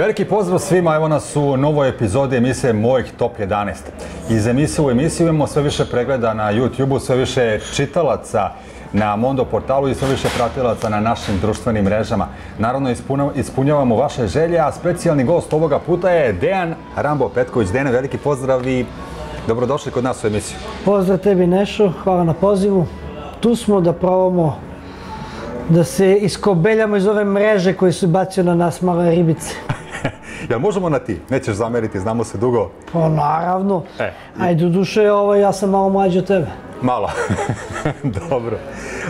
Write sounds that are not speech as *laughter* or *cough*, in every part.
Veliki pozdrav svima, evo nas u novoj epizodi emisije Mojih Top 11. Iz emisije u emisiju imamo sve više pregleda na YouTube-u, sve više čitalaca na Mondo portalu i sve više pratilaca na našim društvenim mrežama. Naravno, ispunjavamo vaše želje, a specijalni gost ovoga puta je Dejan Rambo Petković. Dejan, veliki pozdrav i dobrodošli kod nas u emisiju. Pozdrav tebi Nešo, hvala na pozivu. Tu smo da probamo da se iskobeljamo iz ove mreže koje su bacio na nas male ribice. *laughs* Jel možemo na ti? Nećeš zameriti, znamo se dugo. Pa naravno. E, Ajde, duše, ovo, ja sam malo mlađi od tebe. Malo. *laughs* Dobro.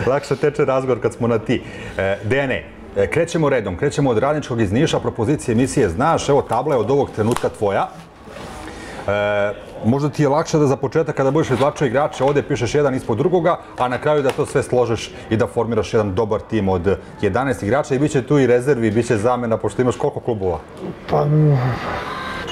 Lakše teče razgovor kad smo na ti. E, Dejane, e, krećemo redom. Krećemo od radničkog iz Niša. Propozicije emisije znaš. Evo, tabla je od ovog trenutka tvoja. E, možda ti je lakše da za početak kada budeš izlačio igrače, ovdje pišeš jedan ispod drugoga, a na kraju da to sve složeš i da formiraš jedan dobar tim od 11 igrača i bit će tu i rezervi, bit će zamena, pošto imaš koliko klubova? Pa,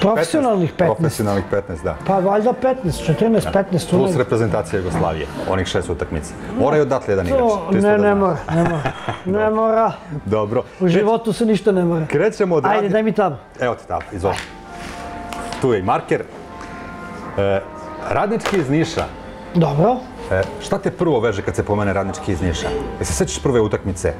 profesionalnih 15. Profesionalnih 15, da. Pa valjda 15, 14, 15. Plus reprezentacija Jugoslavije, onih šest utakmica. Moraju odatle jedan igrač. Ne, ne mora, *laughs* ne mora. Ne mora. Dobro. U životu se ništa ne mora. Krećemo od... Ajde, daj mi tab. Evo ti tab, izvoli. Tu je i marker. E, radnički iz Niša. Dobro. E, šta te prvo veže kad se pomene radnički iz Niša? E se sećaš prve utakmice?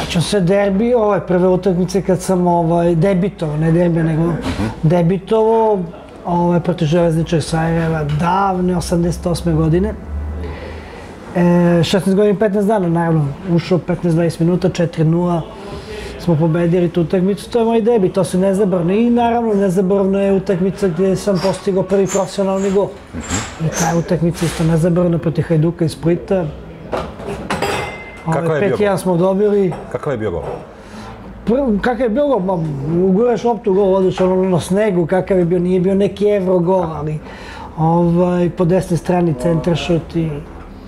Sećam se derbi, ove prve utakmice kad sam ovaj, debitovao, ne derbi, nego -huh. debitovao ovaj, protiv Železničar Sarajeva davne, 88. godine. E, 16 godina i 15 dana, naravno, ušao 15-20 minuta, 4-0 smo pobedili tu utakmicu, to je moj debi, to se nezaborno. I naravno, nezaborno je utakmica gdje sam postigao prvi profesionalni gol. Mm -hmm. I ta utakmica isto nezaborno protiv Hajduka iz Splita. Kako je bio gol? smo dobili. Kakav je bio gol? Kakav je bio gol? Uguraš loptu gol, odeš ono na snegu, kakav je bio, nije bio neki evro gol, ali ovaj, po desnoj strani centrašut i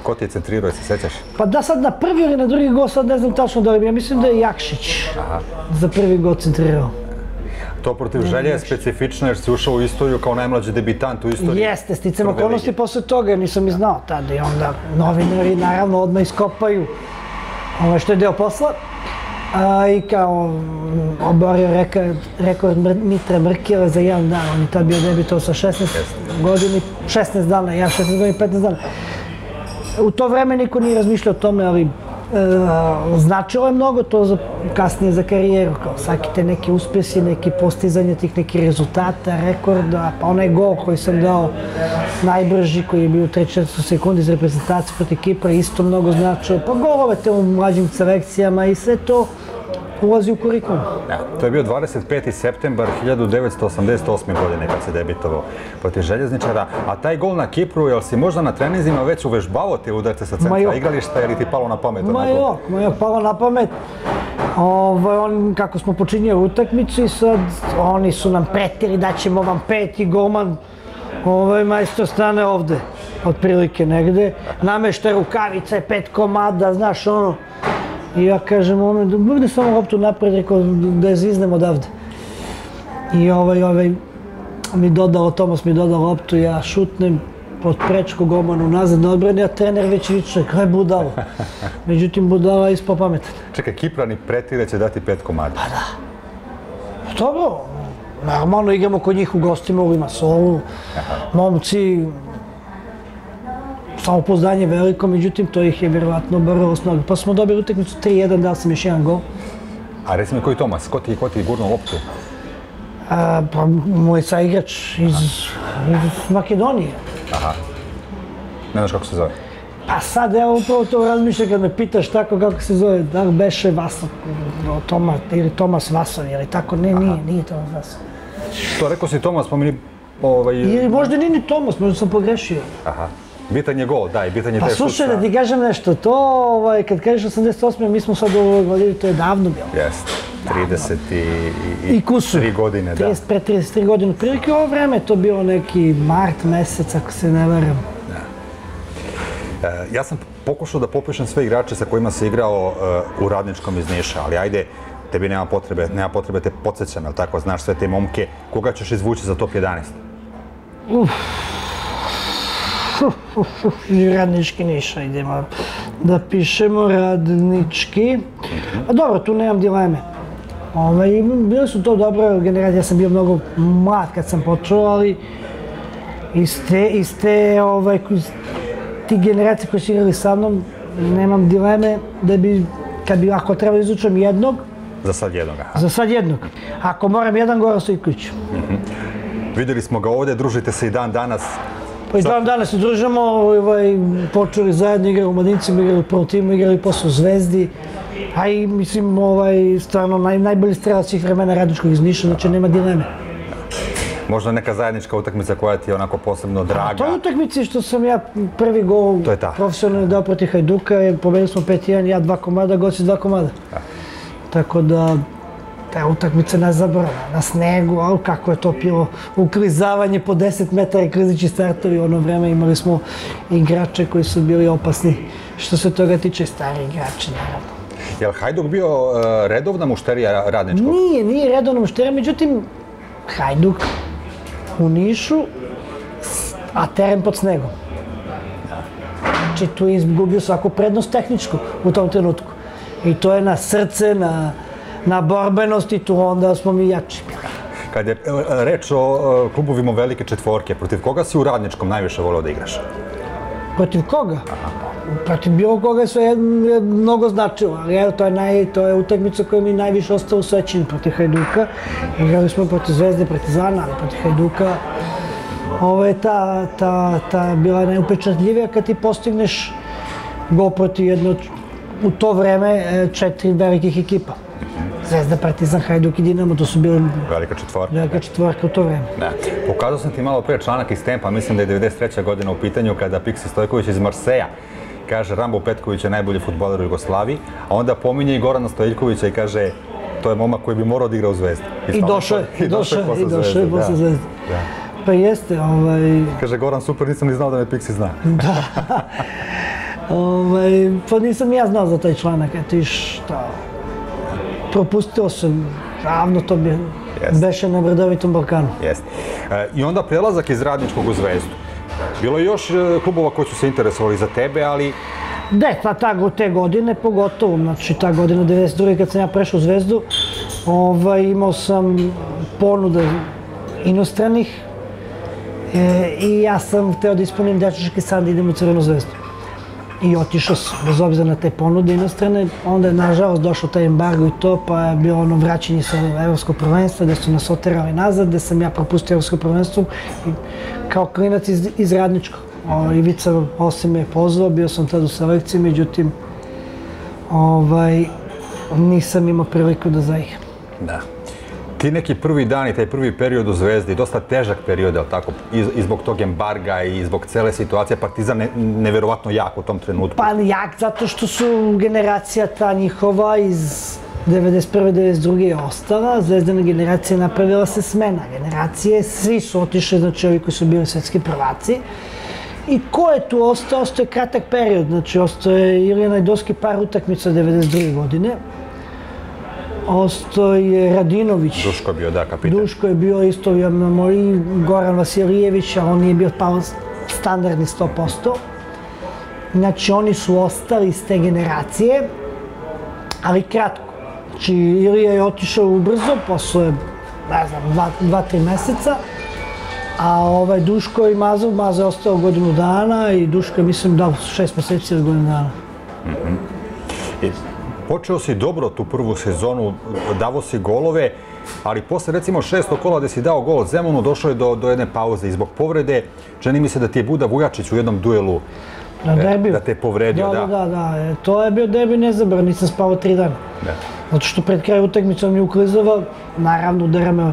Ko ti je centrirao, se sećaš? Pa da sad na prvi ili na drugi gol, sad ne znam tačno da ja mislim da je Jakšić Aha. za prvi gol centrirao. To protiv ne, želje je specifično jer si ušao u istoriju kao najmlađi debitant u istoriji. Jeste, sticam okolnosti posle toga, nisam i znao tada i onda novinari naravno odmah iskopaju ovo što je deo posla. A, I kao mm, oborio reka, rekord Mitra Mrkjeva za jedan dan, on je tad bio debitao sa 16 godini, 16 dana, ja 16 godini, 15 dana. U to vreme niko nije razmišljao o tome, ali e, značilo je mnogo to za, kasnije za karijeru, kao svaki te neki uspjesi, neki postizanje tih nekih rezultata, rekorda, pa onaj gol koji sam dao najbrži, koji je bio 3-4 sekundi za reprezentaciju protiv Kipra, isto mnogo značilo, pa golove te u mlađim selekcijama i sve to ulazi u kurikulum. Ja, to je bio 25. septembar 1988. godine kad se debitovao protiv željezničara. A taj gol na Kipru, jel si možda na trenizima već uvežbavao te udarce sa centra igrališta ili ti palo na pamet? Ma jo, ma jo, palo na pamet. Ovo, on, kako smo počinjali utakmicu i sad oni su nam pretili da ćemo vam peti golman ovaj majstor stane ovde, otprilike negde, namešta rukavice, pet komada, znaš ono, I ja kažem, ono, bude samo loptu napred, rekao, da je ziznem odavde. I ovaj, ovaj, mi dodao, Tomas mi dodao loptu, ja šutnem pod prečku gomanu nazad na odbrani, a trener već viče, kaj budalo. Međutim, budala je ispo pametan. Čekaj, Kiprani pretire će dati pet komada. Pa da. Pa dobro, normalno igramo kod njih u gostima u Limasolu. Momci, samopouzdanje veliko, međutim, to ih je vjerovatno borilo s noge. Pa smo dobili utakmicu 3-1, dao sam još jedan gol. A recimo, koji Tomas? Ko ti, ko ti gurno loptu? A, pa, moj saigrač iz, iz Makedonije. Aha. Ne znaš kako se zove? Pa sad, evo, upravo to razmišljam kad me pitaš tako kako se zove, da li beše Vasov, Tomas, ili Tomas Vasov, ili tako, ne, Aha. nije, nije Tomas Vasov. To rekao si Tomas, pa mi ovaj... Ili možda nije ni Tomas, možda sam pogrešio. Aha. Bitan je gol, da, i bitan je pa, taj šut. Pa slušaj, da ti kažem nešto, to, ovaj, kad kažeš 88. mi smo sad u ovoj godini, to je davno bilo. Jeste, 30 i, i, I kusu. 3 godine, 30, da. Pre 33 godine, prilike ovo vreme, to bilo neki mart mesec, ako se ne varam. Da. E, ja sam pokušao da popišem sve igrače sa kojima se igrao uh, u radničkom iz Niša, ali ajde, tebi nema potrebe, nema potrebe te podsjećam, jel tako, znaš sve te momke, koga ćeš izvući za top 11? Uff radnički niša, idemo da pišemo radnički. A dobro, tu nemam dileme. Ovaj, bili su to dobro generacije, ja sam bio mnogo mlad kad sam počeo, ali iz te, iz te ovaj, ti generacije koji su igrali sa mnom, nemam dileme da bi, kad bi, ako treba izučem jednog, Za sad jednoga. za sad jednog. Ako moram jedan, Goran Stojković. Vidjeli smo ga ovdje, družite se i dan danas. Pa i dan danas se družimo, ovaj, počeli zajedno igrali u Mladincima, igrali u prvom timu, igrali posle u Zvezdi. A i mislim, ovaj, stvarno naj, najbolji strelac svih vremena Radničkog iz Niša, znači nema dileme. Možda neka zajednička utakmica koja ti je onako posebno draga. To je utakmici što sam ja prvi gol profesionalno dao protiv Hajduka, pobedili smo 5-1, ja dva komada, goci dva komada. Tako da, ta utakmica ne zabrana, na snegu, ali kako je to bilo uklizavanje po 10 metara klizići startovi, ono vreme imali smo igrače koji su bili opasni. Što se toga tiče, stari igrači, naravno. Je li Hajduk bio e, redovna mušterija radničkog? Nije, nije redovno muštera, međutim, Hajduk u Nišu, a teren pod snegom. Znači, tu je izgubio svaku prednost tehničku u tom trenutku. I to je na srce, na, na borbenost i tu onda smo mi jači. Kad je e, reč o e, klubovima velike četvorke, protiv koga si u radničkom najviše volio da igraš? Protiv koga? Protiv bilo koga je sve je mnogo značilo, ali evo, to je, naj, to je utakmica koja mi najviše ostala u sećanju protiv Hajduka. Igrali smo protiv Zvezde, Partizana, ali protiv Hajduka. Ovo je ta, ta, ta bila najupečatljivija kad ti postigneš gol protiv jedno, u to vreme, e, četiri velikih ekipa. Zvezda, Partizan, Hajduk i Dinamo, to su bile Velika četvorka. velika četvorka u to vreme. Ne. Pokazao sam ti malo pre članak iz Tempa, mislim da je 93. godina u pitanju kada Piksi Stojković iz Marseja kaže Rambo Petković je najbolji futboler u Jugoslaviji, a onda pominje i Gorana Stojiljkovića i kaže to je momak koji bi morao da igra u Zvezdi. I došao je, *laughs* i došao je, i došao je posle da. Zvezde. Da. Pa jeste, ovaj, Kaže Goran, super, nisam ni znao da me Piksi zna. *laughs* Ovaj, pa nisam ja znao za taj članak, eto i šta. Propustio sam, ravno to bi Jeste. beše na Brdovitom Balkanu. Jeste. E, I onda prelazak iz radničkog u Zvezdu. Bilo je još e, klubova koji su se interesovali za tebe, ali De, ta, ta, te godine pogotovo, znači ta godina 92. kad sam ja prešao u Zvezdu, ovaj, imao sam ponude inostranih e, i ja sam hteo da ispunim dečački san da idem u Crvenu zvezdu. I otišao sam, bez obzira na te ponude inostrane, onda je nažalost došao taj embargo i to, pa je bilo ono vraćanje sa evropskog prvenstva, gde su nas oterali nazad, gde sam ja propustio evropsko prvenstvo i kao klinac iz, iz radničkog. O, Ivica Osim me je pozvao, bio sam tad u selekciji, međutim, ovaj, nisam imao priliku da zaigram. Da. Ti neki prvi dani, taj prvi period u Zvezdi, dosta težak period, je tako? I, I zbog tog embarga i zbog cele situacije, Partizan ne, neverovatno jak u tom trenutku. Pa jak, zato što su generacija ta njihova iz 91. 92. je ostala, zvezdana generacija napravila se smena generacije, svi su otišli, znači ovi koji su bili svetski prvaci. I ko je tu ostao? Ostao je kratak period, znači ostao je ili Najdoski par utakmica 92. godine, ostao je Radinović, Duško je bio, da, kapitan. Duško je bio isto, imamo i Goran Vasilijević, a on nije bio pao standardni 100%. Znači, oni su ostali iz te generacije, ali kratko. Znači, Ilija je otišao ubrzo, posle, ne znam, dva, dva tri meseca, a ovaj Duško i Mazo, Mazo je ostao godinu dana i Duško je, mislim, dao šest meseci ili godinu dana. I Počeo si dobro tu prvu sezonu, davo si golove, ali posle recimo šesto kola gde si dao gol Zemunu, došlo je do, do jedne pauze i zbog povrede, čini mi se da ti je Buda Vujačić u jednom duelu Na derbiju. da te povredio, da. da. Da, da. E, To je bio derbi nezabran, nisam spavao tri dana. Da. Zato što pred kraj utakmice on mi uklizava, naravno udara me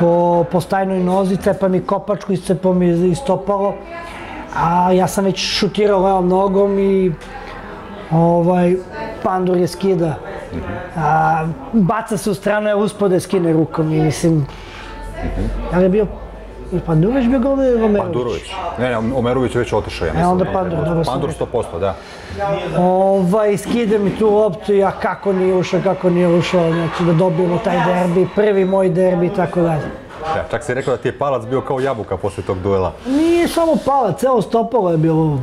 po, po stajnoj nozi, cepa mi kopačku, iscepa mi iz stopalo. A ja sam već šutirao levom nogom i ovaj, pandur je skida. A, baca se u stranu, ja uspode skine rukom i mislim... Da li je bio... Pandurović bio gol ili Romerović? Pandurović. Ne, ne, Omerović je već otišao, ja mislim. onda Pandur, dobro sam Pandur rekao. 100%, da. Ovaj, skide mi tu loptu, ja kako nije ušao, kako nije ušao, znači da dobijemo taj derbi, prvi moj derbi i tako dalje. da. Čak si rekao da ti je palac bio kao jabuka posle tog duela. Nije samo palac, celo stopalo je bilo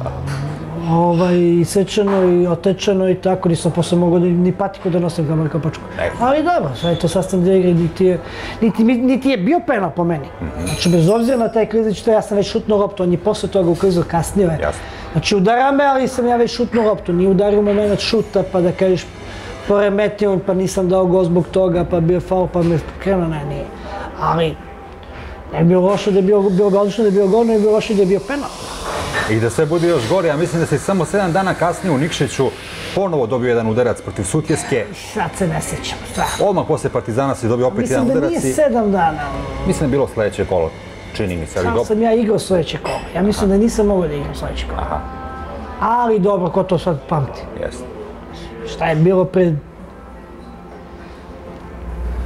ovaj, sečeno i otečeno i tako, nisam posle mogao ni, ni patiku da nosim kao Kapačku. Ali dobro, sve je to sastavno dio igre, niti je, niti, niti je bio penal po meni. Znači, bez obzira na taj klizić, što ja sam već šutnuo loptu, on je posle toga uklizao kasnije. Jasno. Znači, udara me, ali sam ja već šutnuo loptu, nije udario moment šuta, pa da kažeš, poremetio, on, pa nisam dao go zbog toga, pa bio faul, pa me krenuo, ne, nije. Ali, ne bi bilo loše da je bio, bilo bi odlično da je bio gol, ne bi bilo loše da je bio penal. I da sve bude još gore, ja mislim da se samo 7 dana kasnije u Nikšiću ponovo dobio jedan udarac protiv Sutjeske. Sad se ne sjećam, stvarno. Odmah posle Partizana si dobio opet Mislim jedan da udarac nije i sedam dana. mislim da je bilo sledeće kolo. Čini mi se, Sam dobro. sam ja igrao sledeće kolo. Ja mislim da nisam mogao da igram sledeće kolo. Aha, Ali dobro, ko to sad pamti? jeste. Šta je bilo pred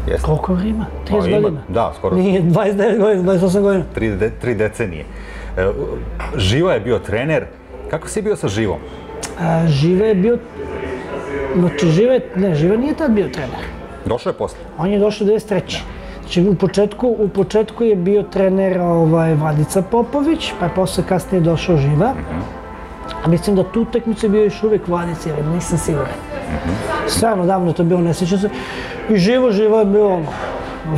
Jeste. koliko vrima? 30 Pa ima- godina? da, skoro. Nije, 29 godina, 28 godina. Tri, de, tri decenije. E, Živa je bio trener. Kako si bio sa Živom? A, Žive je bio... Znači, Žive, ne, Žive nije tad bio trener. Došao je posle. On je došao 93. Znači, u početku, u početku je bio trener ovaj, Vladica Popović, pa je posle kasnije došao Živa. A mislim da tu utakmicu je bio još uvijek Vladica, jer nisam siguran. Stvarno davno je to bilo, ne sjećam se. I živo, živo je bilo ono.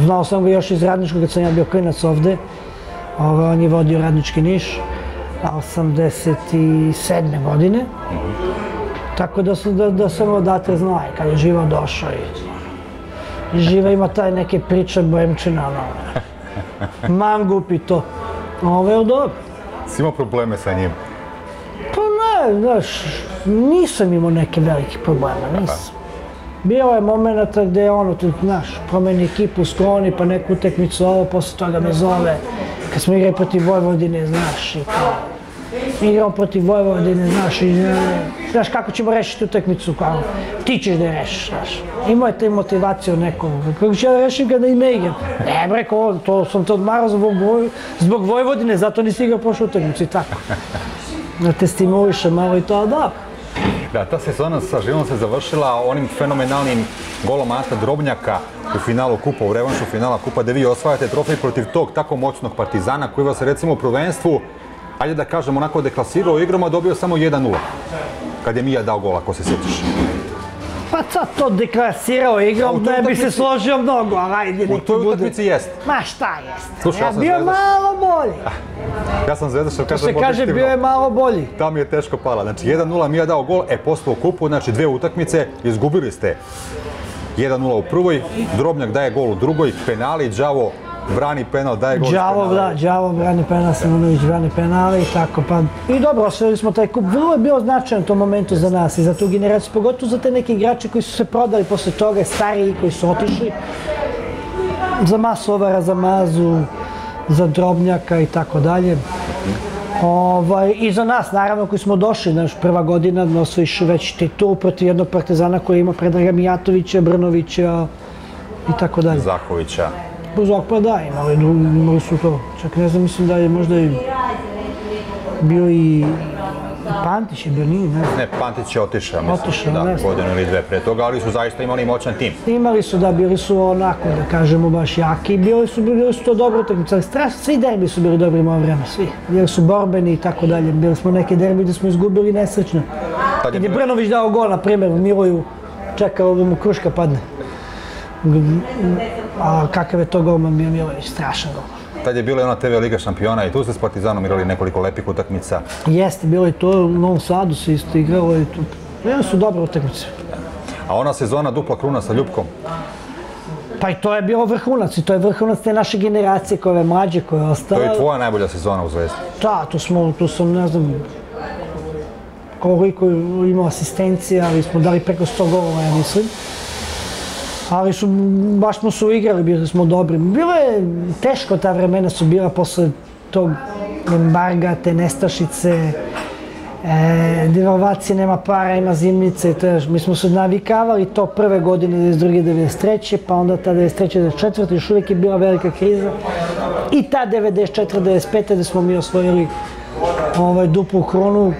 Znao sam ga još iz Radničkog kad sam ja bio klinac ovde. Ovaj, on je vodio Radnički Niš, 87. godine. Tako da sam, da, da sam odatle znao i kad je živo došao i Živa ima taj neke priče Bojemčina, ono, *laughs* mangup i to. Ovo je dobro. Si imao probleme sa njim. Pa ne, znaš, nisam imao neke velike probleme, nisam. Bilo je momenta gde je ono, znaš, promeni ekipu, skloni, pa neku utekmicu ovo, posle toga me zove. Kad smo igrali protiv Vojvodine, znaš, i kao, Igramo protiv Vojvodine, znaš, i e, znaš kako ćemo rešiti utakmicu, kao, ti ćeš da je rešiš, znaš. Imao je te motivaciju nekog, kako ću ja da rešim kada i ne igram. Ne, bre, ko, to sam te odmarao zbog, Voj- zbog Vojvodine, zato nisi igrao prošlu utakmicu i tako. Da te stimuliše malo i to, ali dobro. Da, ta sezona sa Žilom se završila onim fenomenalnim golom Anta Drobnjaka u finalu Kupa, u revanšu finala Kupa, gde vi osvajate trofej protiv tog tako moćnog Partizana koji vas recimo u prvenstvu, ajde da kažem, onako deklasirao igrom, a dobio samo 1-0. Kad je Mija dao gol, ako se sjećaš. Pa sad to deklasirao u igrom, toj ne bi se složio mnogo, ali ajde U neki toj bude. utakmici jeste. Ma šta jeste? Slušaj, ja ja sam bio zvezdaš. malo bolji. Ja sam zvezda što kaže Se kaže, bio je malo bolji. Tam mi je teško pala. Znači 1-0 Mija dao gol, e posle u kupu, znači dve utakmice, izgubili ste 1-0 u prvoj, Drobnjak daje gol u drugoj, penali, Đavo brani penal, daje gol Đavo, da, Đavo brani penal, Simonović brani penale i tako, pa i dobro, osvojili smo taj kup. Vrlo je bio značajan u tom momentu za nas i za tu generaciju, pogotovo za te neke igrače koji su se prodali posle toga, stariji koji su otišli. Za Masovara, za Mazu, za Drobnjaka i tako dalje. Ovaj, I za nas, naravno, koji smo došli, naš prva godina, osvojiš već titul protiv jednog partizana koji ima Predraga Mijatovića, Brnovića i tako dalje. Zahovića. Buzak pa da, imali, imali su to. Čak ne znam, mislim da je možda i bio i Pantić je bio, nije, ne znam. Ne, Pantić je otišao, mislim, Otišao, da, ne godinu ili dve pre toga, ali su zaista imali moćan tim. Imali su da, bili su onako, da kažemo, baš jaki. Bili su, bili su to dobro utakmice, ali strašno, svi derbi su bili dobri u moje vreme, svi. Bili su borbeni i tako dalje. Bili smo neke derbi gde smo izgubili nesrećno. Je Kad je bilo- Brnović dao gol, na primjer, Miroju, čekao da mu kruška padne. A kakav je to golman bio Mirović, strašan gol. Tad je bila i ona TV Liga šampiona i tu ste s Partizanom igrali nekoliko lepih utakmica. Jeste, bilo je to u Novom Sadu se isto igralo i to. Bile su dobre utakmice. A ona sezona dupla kruna sa Ljubkom, Pa i to je bilo vrhunac i to je vrhunac te naše generacije koje je mlađe, koje je to ostale. je tvoja najbolja sezona u Zvezdi. Da, tu smo, tu sam, ne znam, koliko imao asistencija, ali smo dali preko 100 golova, ja mislim. Ali su, baš smo se igrali, bili smo dobri. Bilo je teško, ta vremena su bila posle tog embarga, te nestašice, e, devalvacije, nema para, ima zimnice, to je, mi smo se navikavali to prve godine 92. 93. pa onda ta 93. 94. još uvijek je bila velika kriza. I ta 94. 95. gde smo mi osvojili ovaj, duplu kronu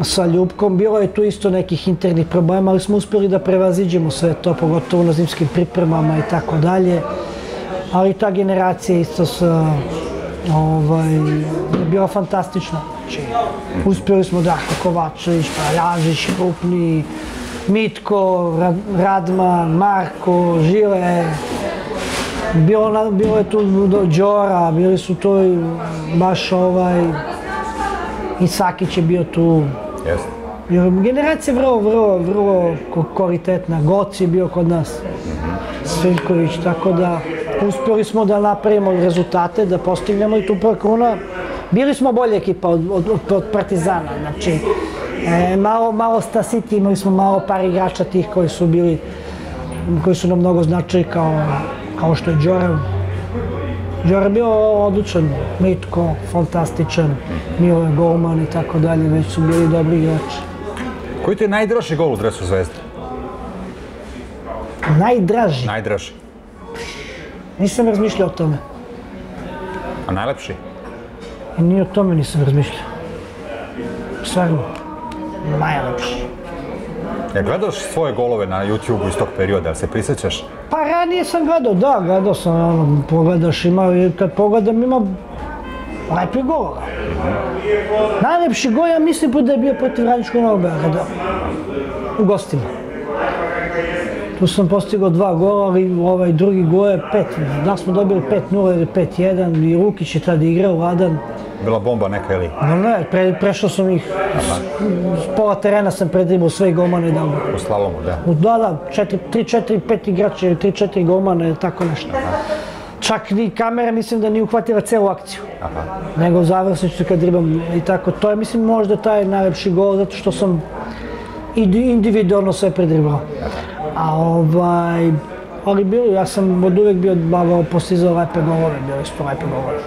sa Ljubkom. Bilo je tu isto nekih internih problema, ali smo uspjeli da prevaziđemo sve to, pogotovo na zimskim pripremama i tako dalje. Ali ta generacija isto sa ovaj, je bila fantastična. Znači, uspjeli smo Darko Kovačević, Praljažić, Krupni, Mitko, Radman, Marko, Žile, bilo, na, bilo je tu do Đora, bili su to baš ovaj, i Sakić je bio tu. Jeste. Generacija vrlo, vrlo, vrlo kvalitetna. Goci je bio kod nas. Sviljković, tako da uspjeli smo da napravimo rezultate, da postignemo i tu prva kruna. Bili smo bolja ekipa od, od, od, od Partizana, znači e, malo, malo sta City, imali smo malo par igrača tih koji su bili, koji su nam mnogo značili kao, kao što je Đora. Đora je bio odličan, Mitko, fantastičan, Milo je golman i tako dalje, već su bili dobri igrači. Koji ti je najdraži gol u dresu Zvezde? Najdraži, Najdraži. nisam razmišljao o tome. A najlepši? I ni o tome nisam razmišljao. Stvarno, najlepši. Ja gledaš svoje golove na YouTube-u iz tog perioda, se prisjećaš? Pa ranije sam gledao, da, gledao sam, ono, pogledaš, ima, kad pogledam ima lepi gol. Najlepši gol, ja mislim da je bio protiv Radničkog Novog Beograda. U gostima. Tu sam postigao dva gola, ali ovaj drugi gol je pet. Da smo dobili 5-0 ili 5-1 i Lukić je tada igrao, Vladan. Bila bomba neka ili? No ne, pre, prešao sam ih, s, pola terena sam predribao sve i golmane dao. U slalomu, da. U- Da, da, 4, 3, 4, 5 igrača, 3, 4 golmana, tako nešto. Čak ni kamera mislim da nije uhvatila celu akciju. Aha. Nego završnicu kad dribam i tako. To je mislim možda taj najlepši gol zato što sam indi- individualno sve predribao. A ovaj, ali bilo, ja sam od uvek bio bavao postizao lepe golove, bili su to lepe golove.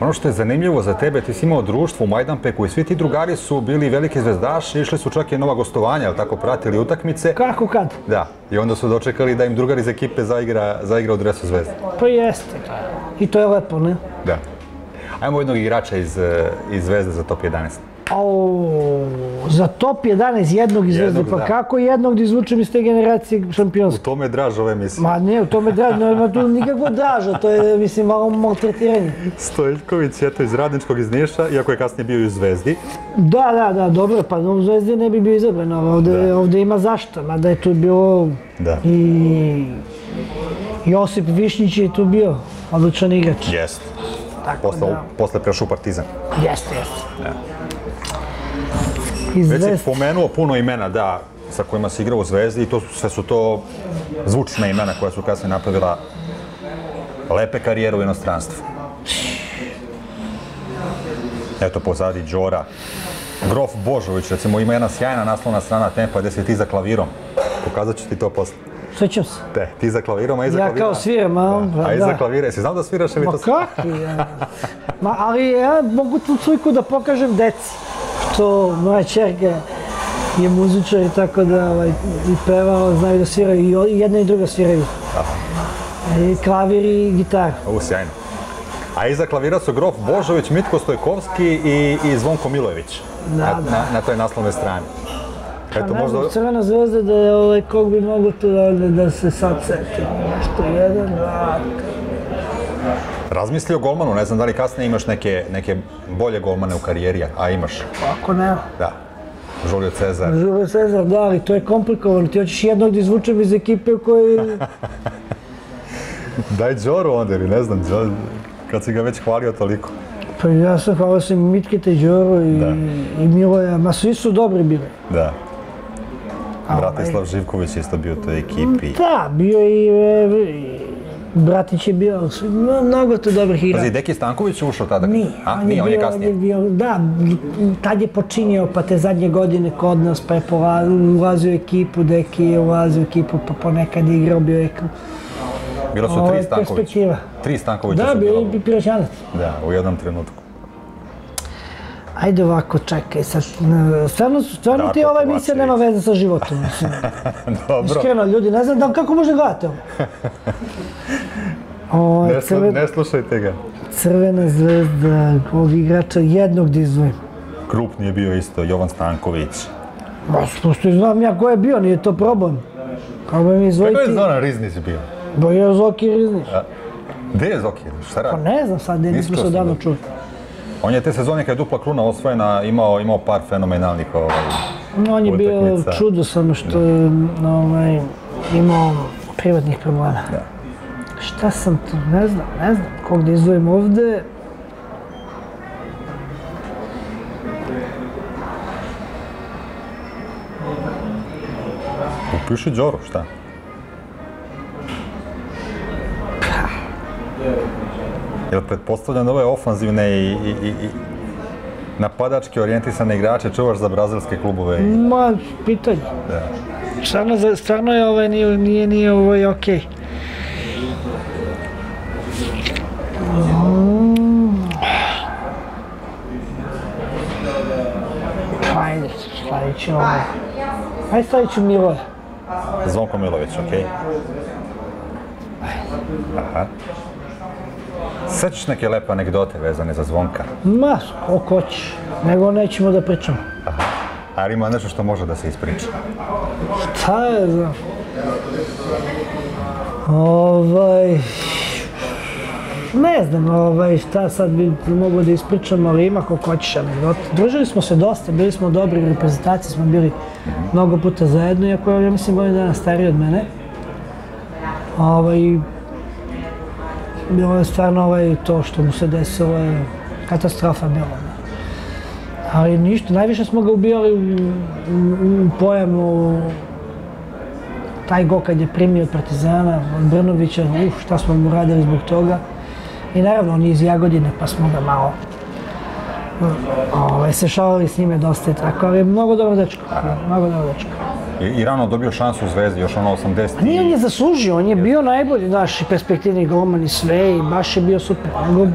Ono što je zanimljivo za tebe, ti si imao društvo u Majdanpeku i svi ti drugari su bili veliki zvezdaši, išli su čak i nova gostovanja, jel tako, pratili utakmice. Kako kad? Da, i onda su dočekali da im drugar iz ekipe zaigra, zaigra u dresu Zvezde. Pa jeste. I to je lepo, ne? Da. Ajmo jednog igrača iz, eh, iz Zvezde za top 11. O, za top 11 jednog iz Zvezde, Jednog, pa da. kako jednog da izvučem iz te generacije U šampionske? tome je draž ove emisije. Ma ne, u tome draž, nema tu nikakvo draža, to je, mislim, malo maltretiranje. Stojiljković, eto, iz Radničkog iz Niša, iako je kasnije bio i u Zvezdi. Da, da, da, dobro, pa u Zvezdi ne bi bio izabran, ali ovde, ovde ima zašto, mada je tu bilo Da. i Josip Višnjić je tu bio, odličan igrač. Jest. Tako Posle, da, posle prešao u Partizan. jeste, jeste. Već si pomenuo puno imena, da, sa kojima si igrao u Zvezdi i to su, sve su to zvučna imena koja su kasnije napravila lepe karijere u inostranstvu. Eto, pozadi Đora. Grof Božović, recimo, ima jedna sjajna naslovna strana tempa gdje si ti za klavirom. Pokazat ću ti to posle. svećam se. Te, ti za klavirom, a i za Ja klavira. kao sviram, a on, Da. A i da. za klavira, jesi znao da sviraš ili Ma to? kako ja? Ma, ali ja mogu tu sliku da pokažem deci. Što moja čerka je muzičar i tako da ovaj, i peva, znaju da sviraju i jedna i druga sviraju. I klavir i gitar. U, sjajno. A iza klavira su Grof Božović, Mitko Stojkovski i, i Zvonko Milojević. Da, na, da. Na, na toj naslovnoj strani. Pa Eto, ne možda... znam, Crvena zvezda da je ovaj, kog bi mogo tu da, da se sad setim. Nešto, jedan, dva, Razmisli o golmanu, ne znam da li kasnije imaš neke, neke bolje golmane u karijeri, a imaš. ako ne. Da. Žulio Cezar. Žule Cezar, da, ali to je komplikovano. Ti hoćeš jednog da izvučem iz ekipe u kojoj... *laughs* Daj Đoru onda, ili ne znam, Đor, kad si ga već hvalio toliko. Pa ja sam hvala sam i Mitkete, i, Da. i Miloja, ma svi su dobri bili. Da. Bratislav Živković je isto bio u toj ekipi. Da, bio i, i Bratić je bio, mnogo tu dobrih igrača. Pazi, Deki Stanković je ušao tada? Nije, A, nije, on je bio- kasnije. bio, da, tad je počinjao, pa te zadnje godine kod nas, pa je ulazio ekipu, Deki je ulazio ekipu, pa ponekad igrao, bio je... Bilo su tri je Stankovića. perspektiva. Tri Stankovića Da, su bio bila. je i Piroćanac. Da, u jednom trenutku. Ajde ovako, čekaj, sad, stvarno, stvarno ti ova emisija nema veze sa životom, mislim. *laughs* Dobro. Iskreno, ljudi, ne znam da, kako može gledati ovo. *laughs* Ovo, Ne, slu- crven, ne slušajte ga. crvena zvezda, ovog igrača, jednog izdvojim. Krupni je bio isto, Jovan Stanković. Ma, pošto znam ja ko je bio, nije to problem. Problem je Kako je. Zoran Riznić bio? Bo je Zoki Riznić. Gde je Zoki? Šta Pa radi? ne znam sad, nismo se odavno da- čuli. On je te sezone kad je dupla kruna osvojena imao, imao par fenomenalnih ovaj, On je bio čudo samo što je ovaj, imao privatnih problema. Da. Šta sam to, ne znam, ne znam, kog da izdvojim ovde. Upiši Đoru, šta? Jel pretpostavljam da ove ofanzivne i, i, i, i napadački orijentisane igrače čuvaš za brazilske klubove? I, Ma, pitanje. da. Stvarno, stvarno je ovaj, nije, nije, nije ovaj, okej. Mm. Ajde, stavit ću ovaj. Ajde stavit ću Miloja. Zvonko Milović, okej. Aha. Sećaš neke lepe anegdote vezane za Zvonka? Ma, koliko hoćeš. Nego nećemo da pričamo. Ali ima nešto što može da se ispriča. Šta je znam? Ovaj... Ne znam ovaj, šta sad bi mogu da ispričam, ali ima koliko hoćeš anegdota. Družili smo se dosta, bili smo dobri, u reprezentaciji smo bili mnogo puta zajedno, iako je, ja mislim, godin dana stariji od mene. Ovaj, bilo je stvarno ovaj, to što mu se desilo je katastrofa bilo. Ono. Ali ništa, najviše smo ga ubijali u, u, u pojemu taj go kad je primio od Partizana, od Brnovića, uf, šta smo mu radili zbog toga. I naravno, on je iz Jagodine, pa smo ga malo ovaj, se šalili s njime dosta i tako, ali je mnogo dobro dečko, mnogo dobro dečko. I, i rano dobio šansu u Zvezdi, još ono 80. A nije on je zaslužio, on je bio najbolji naš i perspektivni golman i sve i baš je bio super. Nego,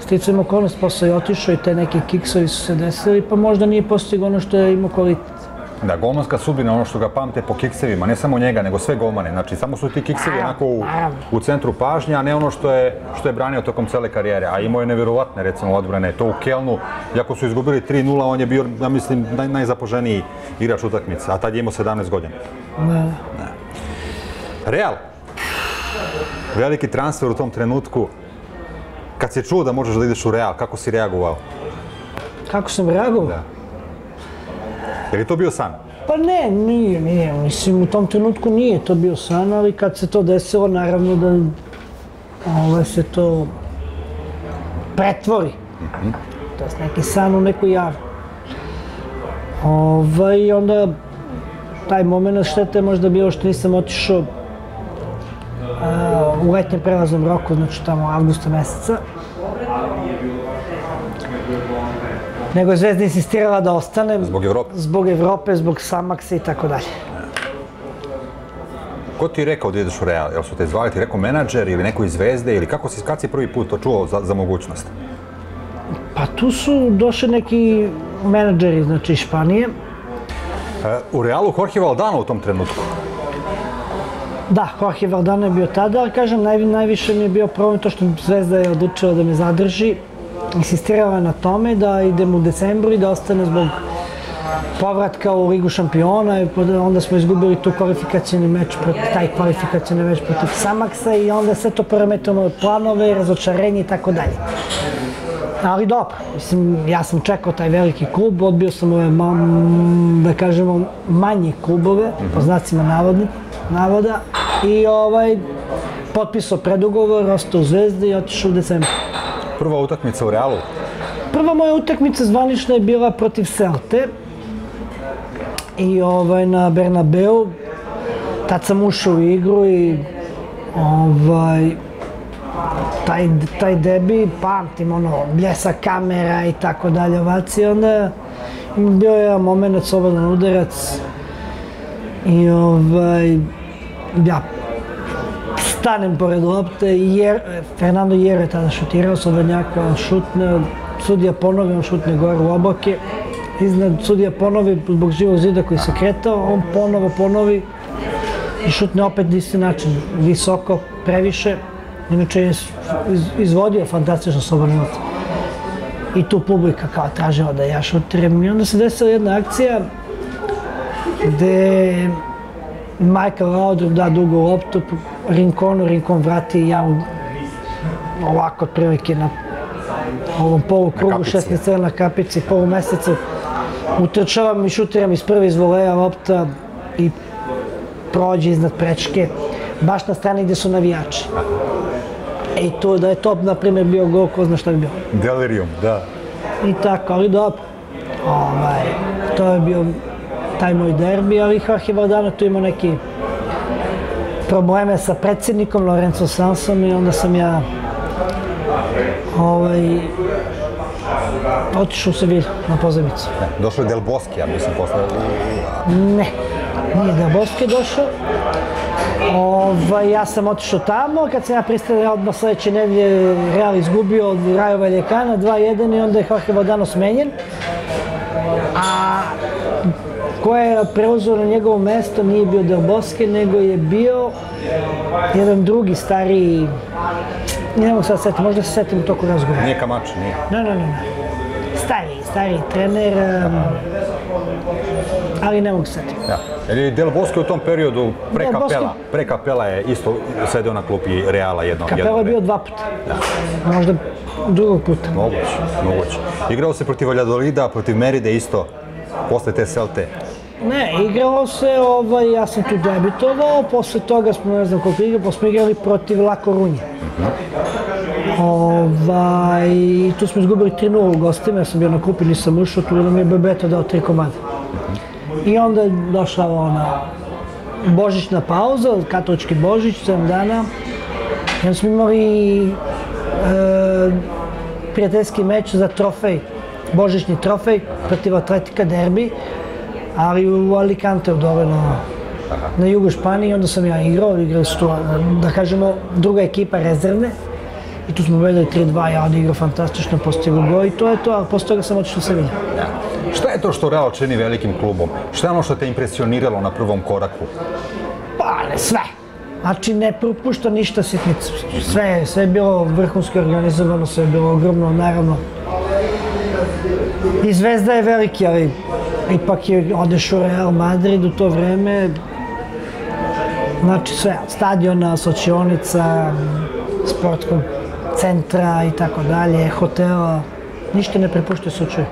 sticajem okolnost, posle je otišao i te neke kiksovi su se desili, pa možda nije postigao ono što je imao kvalitet. Da, golmanska sudbina, ono što ga pamte po kiksevima, ne samo njega, nego sve golmane. Znači, samo su ti kiksevi onako u, u centru pažnje, a ne ono što je, što je branio tokom cele karijere. A imao je nevjerovatne, recimo, odbrane. To u Kelnu, iako su izgubili 3-0, on je bio, ja mislim, naj, najzapoženiji igrač utakmice, a tad je imao 17 godina. Ne. Real. Veliki transfer u tom trenutku. Kad si čuo da možeš da ideš u Real, kako si reagovao? Kako sam reagovao? Da. Je li to bio san? Pa ne, nije, nije. Mislim, u tom trenutku nije to bio san, ali kad se to desilo, naravno da ovaj, se to pretvori. To je neki san u neku javu. Ovaj, onda taj moment štete možda bilo što nisam otišao a, u letnjem prelaznom roku, znači tamo avgusta meseca. Nego je Zvezda insistirala da ostanem Zbog Evrope. zbog Evrope, zbog Samaksa i tako dalje. Ko ti je rekao da ideš u Real? Jel su te zvali, ti rekao menadžer ili neko iz Zvezde ili kako si, kad si prvi put to čuo za, za mogućnost? Pa tu su došli neki menadžeri, znači Španije. E, u Realu Jorge Valdano u tom trenutku. Da, Jorge Valdano je bio tada, ali kažem, naj, najviše mi je bio problem to što Zvezda je odlučila da me zadrži. Insistirala je na tome da idem u decembru i da ostane zbog povratka u Ligu šampiona i onda smo izgubili tu kvalifikacijni meč, protiv, taj kvalifikacijni meč protiv Samaksa i onda sve to poremetilo planove, razočarenje i tako dalje. Ali dobro, mislim, ja sam čekao taj veliki klub, odbio sam ove, ma, da kažemo, manje klubove, po znacima navodni, navoda, i ovaj, potpisao predugovor, ostao u Zvezdi i otišao u decembru. Prva utakmica u Realu. Prva moja utakmica zvanična je bila protiv Celte i ovaj, na Bernabeu. Tad sam ušao u igru i ovaj, taj, taj debi, pamtim, ono, bljesak kamera i tako dalje, ovaci, onda bio je jedan moment, slobodan udarac i ovaj, ja stanem pored lopte i jer, Fernando Jero je tada šutirao slobodnjaka, on šutne, sudija ponovi, on šutne gore u oblake, iznad sudija ponovi zbog živog zida koji se kretao, on ponovo ponovi i šutne opet na isti način, visoko, previše, inače je iz, izvodio fantastično lopte. I tu publika kao tražila da ja šutiram i onda se desila jedna akcija gde Michael Laudrup da dugu loptu, Rinconu, Rincon vrati ja u- ovako otprilike na ovom polukrugu, kapici, 16 cela na kapici, polu meseca. Utrčavam i šutiram iz prve iz voleja lopta i prođe iznad prečke, baš na strani gdje su navijači. E i to da je to, na primjer, bio gol, ko zna šta bi bio. Delirium, da. I tako, ali dobro. Ovaj, to je bio taj moj derbi, ali Jorge Vardano tu imao neki probleme sa predsjednikom Lorenzo Sansom i onda sam ja ovaj, otišao u Sevilju na pozemicu. Došao je Del Bosque, ja mislim, posle... Ne, nije da Boske došao. Ovaj, ja sam otišao tamo, kad sam ja pristao odmah sledeće nedelje Real izgubio od Rajo Valjekana 2-1 i onda je Jorge Valdano smenjen. A ko je preuzeo na njegovo mesto nije bio Del Bosque, nego je bio jedan drugi stariji, ne mogu sad setiti, možda se setim u toku razgovora. Nije Kamač, nije. Ne, ne, ne, ne. Stariji, stariji trener, um, ali ne mogu se setiti. Ja. Jer je Del Bosque u tom periodu pre Del Kapela. Pre Kapela je isto sedeo na klupi Reala jedno. Kapela je bio dva puta. Možda drugog puta. Moguće, moguće. Igrao se protiv Valjadolida, protiv Meride isto, posle te Celte. Ne, igralo se, ovaj, ja sam tu debitovao, posle toga smo, ne znam koliko igrali, pa smo igrali protiv La Corunje. Ovaj, i tu smo izgubili 3-0 u gostima, ja sam bio na kupi, nisam ušao, tu nam je Bebeto dao tri komada. I onda je došla ona božićna pauza, katolički božić, 7 dana. I onda smo imali e, prijateljski meč za trofej, božićni trofej protiv Atletika derbi, ali u Alicante dovoljno na jugu Španije, onda sam ja igrao, igrao su tu, da kažemo, druga ekipa rezervne. I tu smo vedeli 3-2, ja odigrao fantastično, postigao go i to je to, a posle toga sam otišao u Sevilju. Šta je to što Real čini velikim klubom? Šta je ono što te impresioniralo na prvom koraku? Pa, ne sve. Znači, ne propušta ništa sitnicu. Sve, sve je bilo vrhunski organizovano, sve je bilo ogromno, naravno. I Zvezda je veliki, ali ipak je odeš u Real Madrid u to vreme. Znači sve, stadiona, sočionica, sportskog centra i tako dalje, hotela. Ništa ne prepušta slučaju.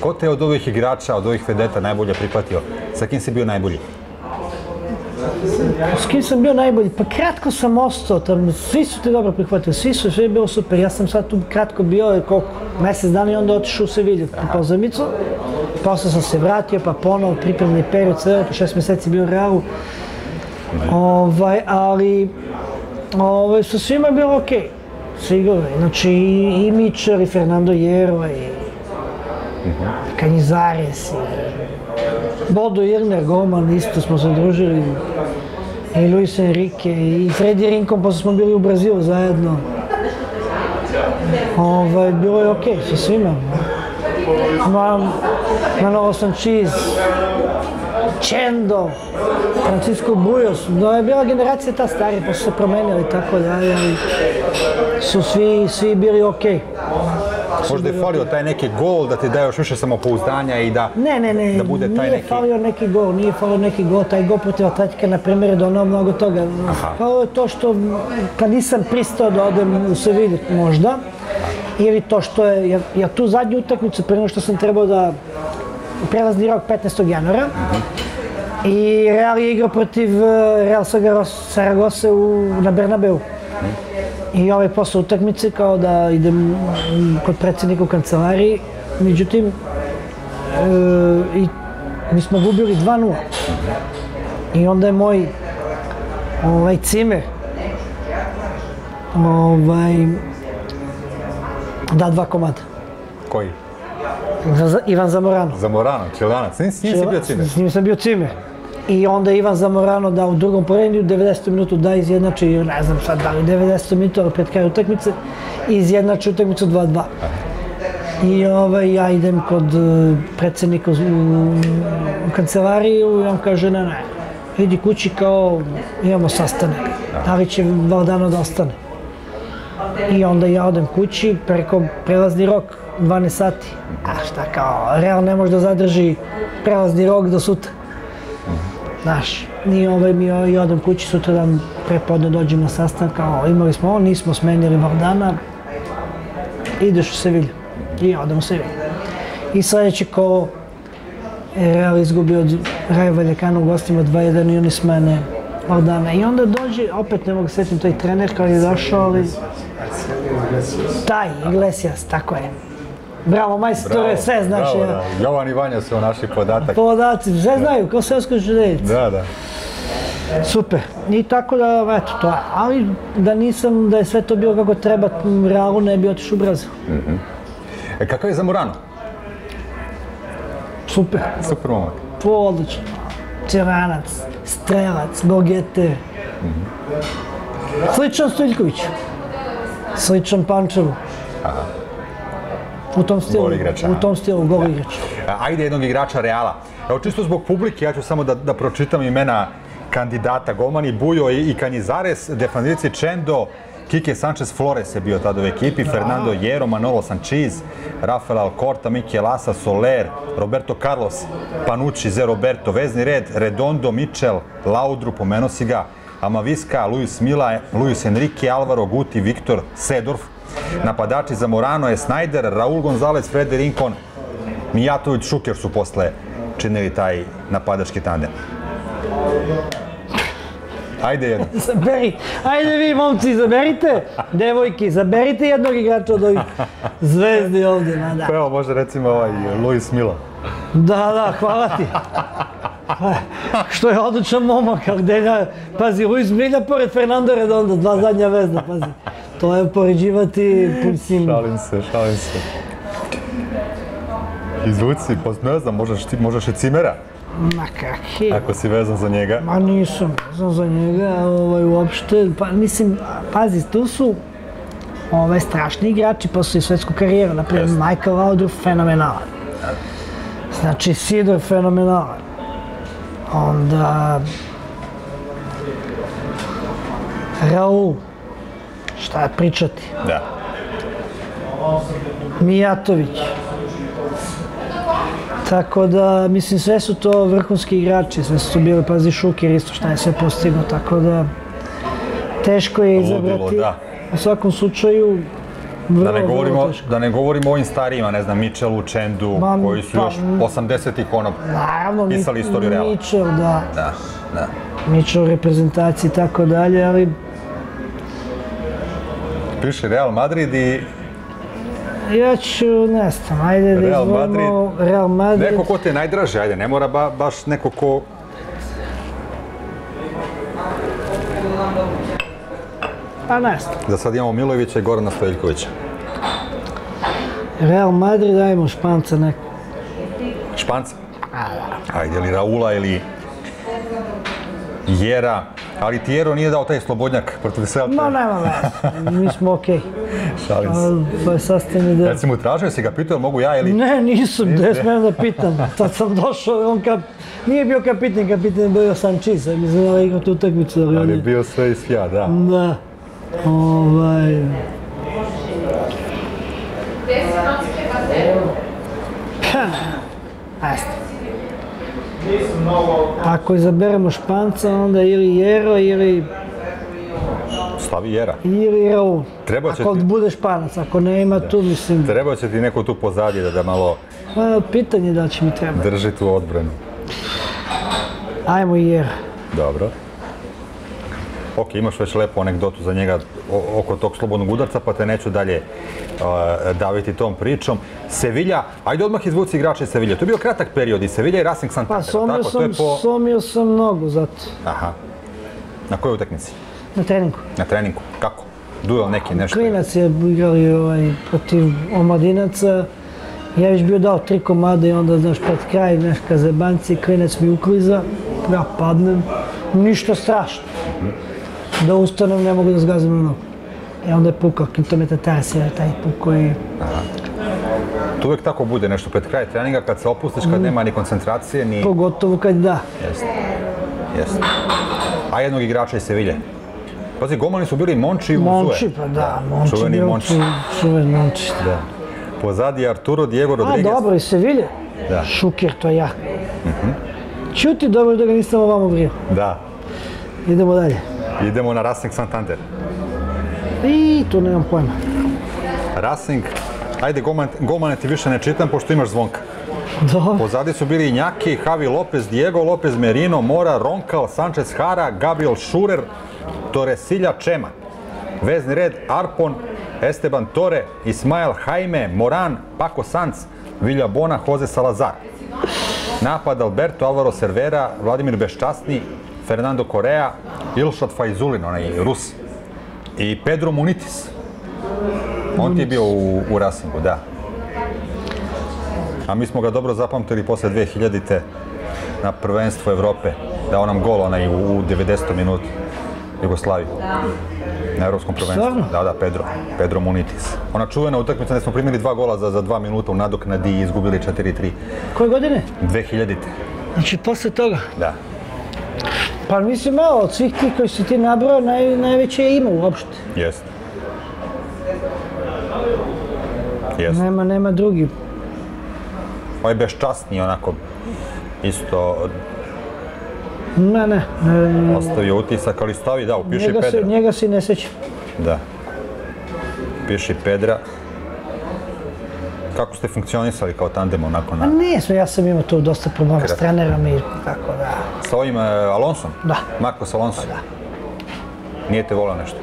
Ko te od ovih igrača, od ovih vedeta najbolje prihvatio? Sa kim si bio najbolji? S kim sam bio najbolji? Pa kratko sam ostao tamo, svi su te dobro prihvatili, svi su, sve je bilo super. Ja sam sad tu kratko bio, koliko, mjesec dana i onda otišao u Sevilju po pozemicu. Posle sam se vratio, pa ponovo pripremni period, sve, po šest mjeseci bio u Realu. Ovaj, ali ovaj, sa svima je bilo okej. Sigurno. Znači i, i i Fernando Hierro, i Canizares, i Bodo Irner, golman, isto smo se družili. I Luis Enrique, i Freddy Rincon, posle smo bili u Brazilu zajedno. Ovaj, bilo je okej sa svima. Ma, Manolo Sanchez, Čendo, Francisco Bujos, da je bila generacija ta starija, pa su se promenili tako dalje, ali su svi, svi bili okej. Možda je falio taj neki gol da ti daje još više samopouzdanja i da, Ne, ne, ne, da bude taj nije neki... falio neki gol, nije falio neki gol, taj gol protiv Atletika, na primjer, je donao mnogo toga. Falio je to što, kad nisam pristao da odem u Sevilju, možda, ili to što je, ja, ja tu zadnju utakmicu, prema što sam trebao da prelazni rok 15. januara, i Real je igrao protiv eh, Real Saragosse u, na Bernabeu. I ovaj posle utakmice kao da idem kod predsjednika u kancelariji, međutim, e, i mi smo gubili 2-0. I onda je moj ovaj cimer ovaj, da dva komada. Koji? Ivan Zamorano. Zamorano, Čelanac. Nis, nisi bio cimer. S njim sam bio cimer. I onda Ivan Zamorano da u drugom porednju u 90. minutu da izjednači, ne znam sad da li 90. minutu, ali pred kraj utakmice, izjednači utakmicu 2-2. I ovaj, ja idem kod e, predsjednika u, u kancelariju i on kaže, ne, ne, idi kući kao imamo sastanak. Da li će Valdano da ostane? I onda ja odem kući, preko prelazni rok 12 sati. A šta kao, Real ne može da zadrži prelazni rok do sutra. Znaš, nije ovaj mi i odem kući sutra dan prepodne dođem na sastanak, kao imali smo ovo, nismo smenili Vardana, ideš u Sevilju. I odem u Sevilju. I sljedeće kolo, je Real izgubio od Rajo Valjekana u gostima 2-1 i oni smene Vardana. I onda dođe, opet ne mogu setim, to je trener koji je došao, ali... Taj, Iglesias, tako je. Bravo, majstore, sve znaš. Bravo, da. Jovan i Vanja su naši podatak. Podaci, sve znaju, kao Srpsko željevice. Da, da. Super. I tako da, eto, to. Ali da nisam, da je sve to bilo kako treba, realu ne bi otišao u Brazil. E, kakav je Zamorano? Super. Super momak. To odlično. Čeranac, strelac, golgeter. Sličan Stojiljković. Sličan Pančevu. U tom stilu, Gol igrač, u tom stilu, gol igrač. A, Ajde jednog igrača Reala. Evo čisto zbog publike, ja ću samo da, da pročitam imena kandidata. Golmani Bujo i, i Kanjizares, defanzici Čendo, Kike Sanchez Flores je bio tada u ekipi, Fernando Hierro, Manolo Sanchez, Rafael Alcorta, Mikel Asa, Soler, Roberto Carlos, Panucci, Ze Roberto, vezni red, Redondo, Mitchell, Laudru, pomeno si ga, Amaviska, Luis Mila, Luis Enrique, Alvaro Guti, Viktor Sedorf, napadači za Morano je Snyder, Raul Gonzalez, Frede Rincon, Mijatović, Šuker su posle činili taj napadački tandem. Ajde jedno. *laughs* Zaberi, ajde vi momci, zaberite, devojki, zaberite jednog igrača od ovih zvezdi ovdje, ma da. Pa evo može recimo ovaj Luis Mila. Da, da, hvala ti. Što je odličan momak, gde ja, pazi, Luis Milja pored Fernando Redondo, dva zadnja vezda, pazi. To je poređivati, mislim, Šalim se, šalim se. Izvuci, pa ne znam, možeš ti, možeš i Cimera, ma kakvi. ako si vezan za njega. Ma nisam, ne znam za njega, ovaj, uopšte, pa mislim, pazi, tu su ove strašni igrači posle svetsku karijeru, naprimjer Jeste. Michael Laudrup, fenomenalan. Znači, Sidor, fenomenalan. Onda... Raul, šta pričati, Da. Mijatović. Tako da, mislim, sve su to vrhunski igrači, sve su to bili, pazi, Šuker isto šta je sve postigao, tako da teško je Ludilo, izabrati. da. U svakom slučaju, vrlo, Da ne govorimo, teško. da ne govorimo o ovim starijima, ne znam, Mitchellu, Čendu, Ma, koji su pa, još 80-ih ono... Naravno, pisali istoriju Reala. Mitchell, da, Da, da. Mitchell reprezentaciji i tako dalje, ali Piše Real Madrid i ja ću, ne znam, ajde da Real izvolimo Real Madrid. neko ko ti je najdraži, ajde, ne mora ba, baš neko ko... Pa ne znam. Da sad imamo Milojevića i Gorana Stojiljkovića. Real Madrid, ajmo Španca neko. Španca? Ajde, ili Raula ili Jera. Ali Tijero nije dao taj slobodnjak protiv Celta. Ma nema veze, mi smo okej. Šalim se. To je sastavni deo. Reci mu tražio si ga pitao, mogu ja ili... Ne, nisam, gde smem da pitam. Tad sam došao, on kap... Nije bio kapitan, kapitan je bio Sanchez, ja mislim da je igrao tu utakmicu, ali je... bio sve iz fija, da. Da. Ovaj... Ha, Ajde. Ako izaberemo Španca, onda ili Jero ili, Slavi Jera. ili Raul. Treba će Ako ti- bude Španac, ako ne ima tu, mislim, Trebao će ti neko tu pozadje da, da malo pa, pitanje je da li će mi treba. drži tu odbranu. Ajmo Jero. Dobro. Ok, imaš već lepu anegdotu za njega oko tog slobodnog udarca, pa te neću dalje uh, daviti tom pričom. Sevilla, ajde odmah izvuci igrače Sevilla. To je bio kratak period i Sevilla i Racing Santander. Pa somio tako? Sam, po... somio sam mnogo zato. Aha. Na kojoj utakmici? Na treningu. Na treningu. Kako? Duel neki, nešto? Klinac je igrali ovaj, protiv omladinaca. Ja već bio dao tri komade i onda, znaš, pred kraj, znaš, kazebanci, klinac mi ukliza, ja padnem, ništa strašno. Da ustanem, ne mogu da zgazim na nogu. I onda je pukao, kintometataras je taj pukao i To uvijek tako bude, nešto pred kraj treninga, kad se opustiš, kad nema ni koncentracije, ni... pogotovo kad da. Jeste. Jeste. A jednog igrača iz Sevilla. Pazi, golmani su bili Monči i Uzue. Monči, pa da, Monči, Čuveni Monči. ču- čuven Monči. Da. Pozadi Arturo Diego A Rodriguez. dobro, iz Sevilje? Da. Šuker, to je ja. Čuti, dobro da ga nisam ovamo brio. Da. Idemo dalje. Idemo na Racing Santander. I tu nemam pojma. Racing, ajde golman, golmane ti više ne čitam pošto imaš zvonka. Dobro. Pozadi su bili Injaki, Javi Lopez, Diego Lopez, Merino, Mora, Ronkal, Sanchez Hara, Gabriel Šurer, Toresilja Čema. Vezni red Arpon, Esteban Tore, Ismael Jaime, Moran, Paco Sanz, Vilja Bona, Jose Salazar. Napad Alberto Alvaro Cervera, Vladimir Beščasni, Fernando Correa, Ilšat Fajzulin, onaj Rus. I Pedro Munitis. On ti je bio u, u Racingu, da. A mi smo ga dobro zapamtili posle 2000-te na prvenstvo Evrope. Dao nam gol onaj u, u 90. minutu Jugoslaviji. Na evropskom prvenstvu. Stvarno? Da, da, Pedro. Pedro Munitis. Ona čuvena utakmica gde smo primili dva gola za, za dva minuta u nadoknadi i izgubili 4-3. Koje godine? 2000-te. Znači, posle toga. Da. Pa mislim, evo, od svih tih koji si ti nabrao, naj, najveće je ima uopšte. Jeste. Jeste. Nema, nema drugi. Ovaj beščasni onako isto Ne, ne, ne, ostavio utisak, ali stavi, da, upiši njega, se, Pedra. njega se ne seća. Da. Piši Pedra. Kako ste funkcionisali kao tandem onako Pa na... nismo, ja sam imao tu dosta problema s trenerom i tako da. Sa ovim uh, Alonsom? Da. Marcos Alonso? Da. Nije te volao nešto?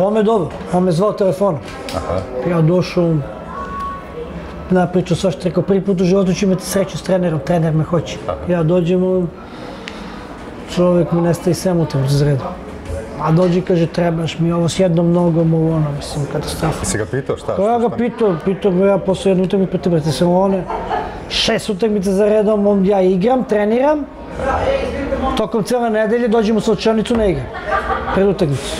Ovo me dobro, on me zvao telefonom. Aha. Ja došao, napričao svašta, rekao, prvi put u životu ću imati sreću s trenerom, trener me hoće. Ja dođem, čovjek mi nestaje sem utakmicu za redom. A dođi i kaže, trebaš mi ovo s jednom nogom, ovo ono, mislim, katastrofa. Si ga pitao šta? Pa ja ga pitao, pitao ga ja posle jedne utakmice, pa te brate, sam one, šest utakmica za redom, on, ja igram, treniram, tokom cijele nedelje dođem u slučajnicu, ne igram, pred utakmicu.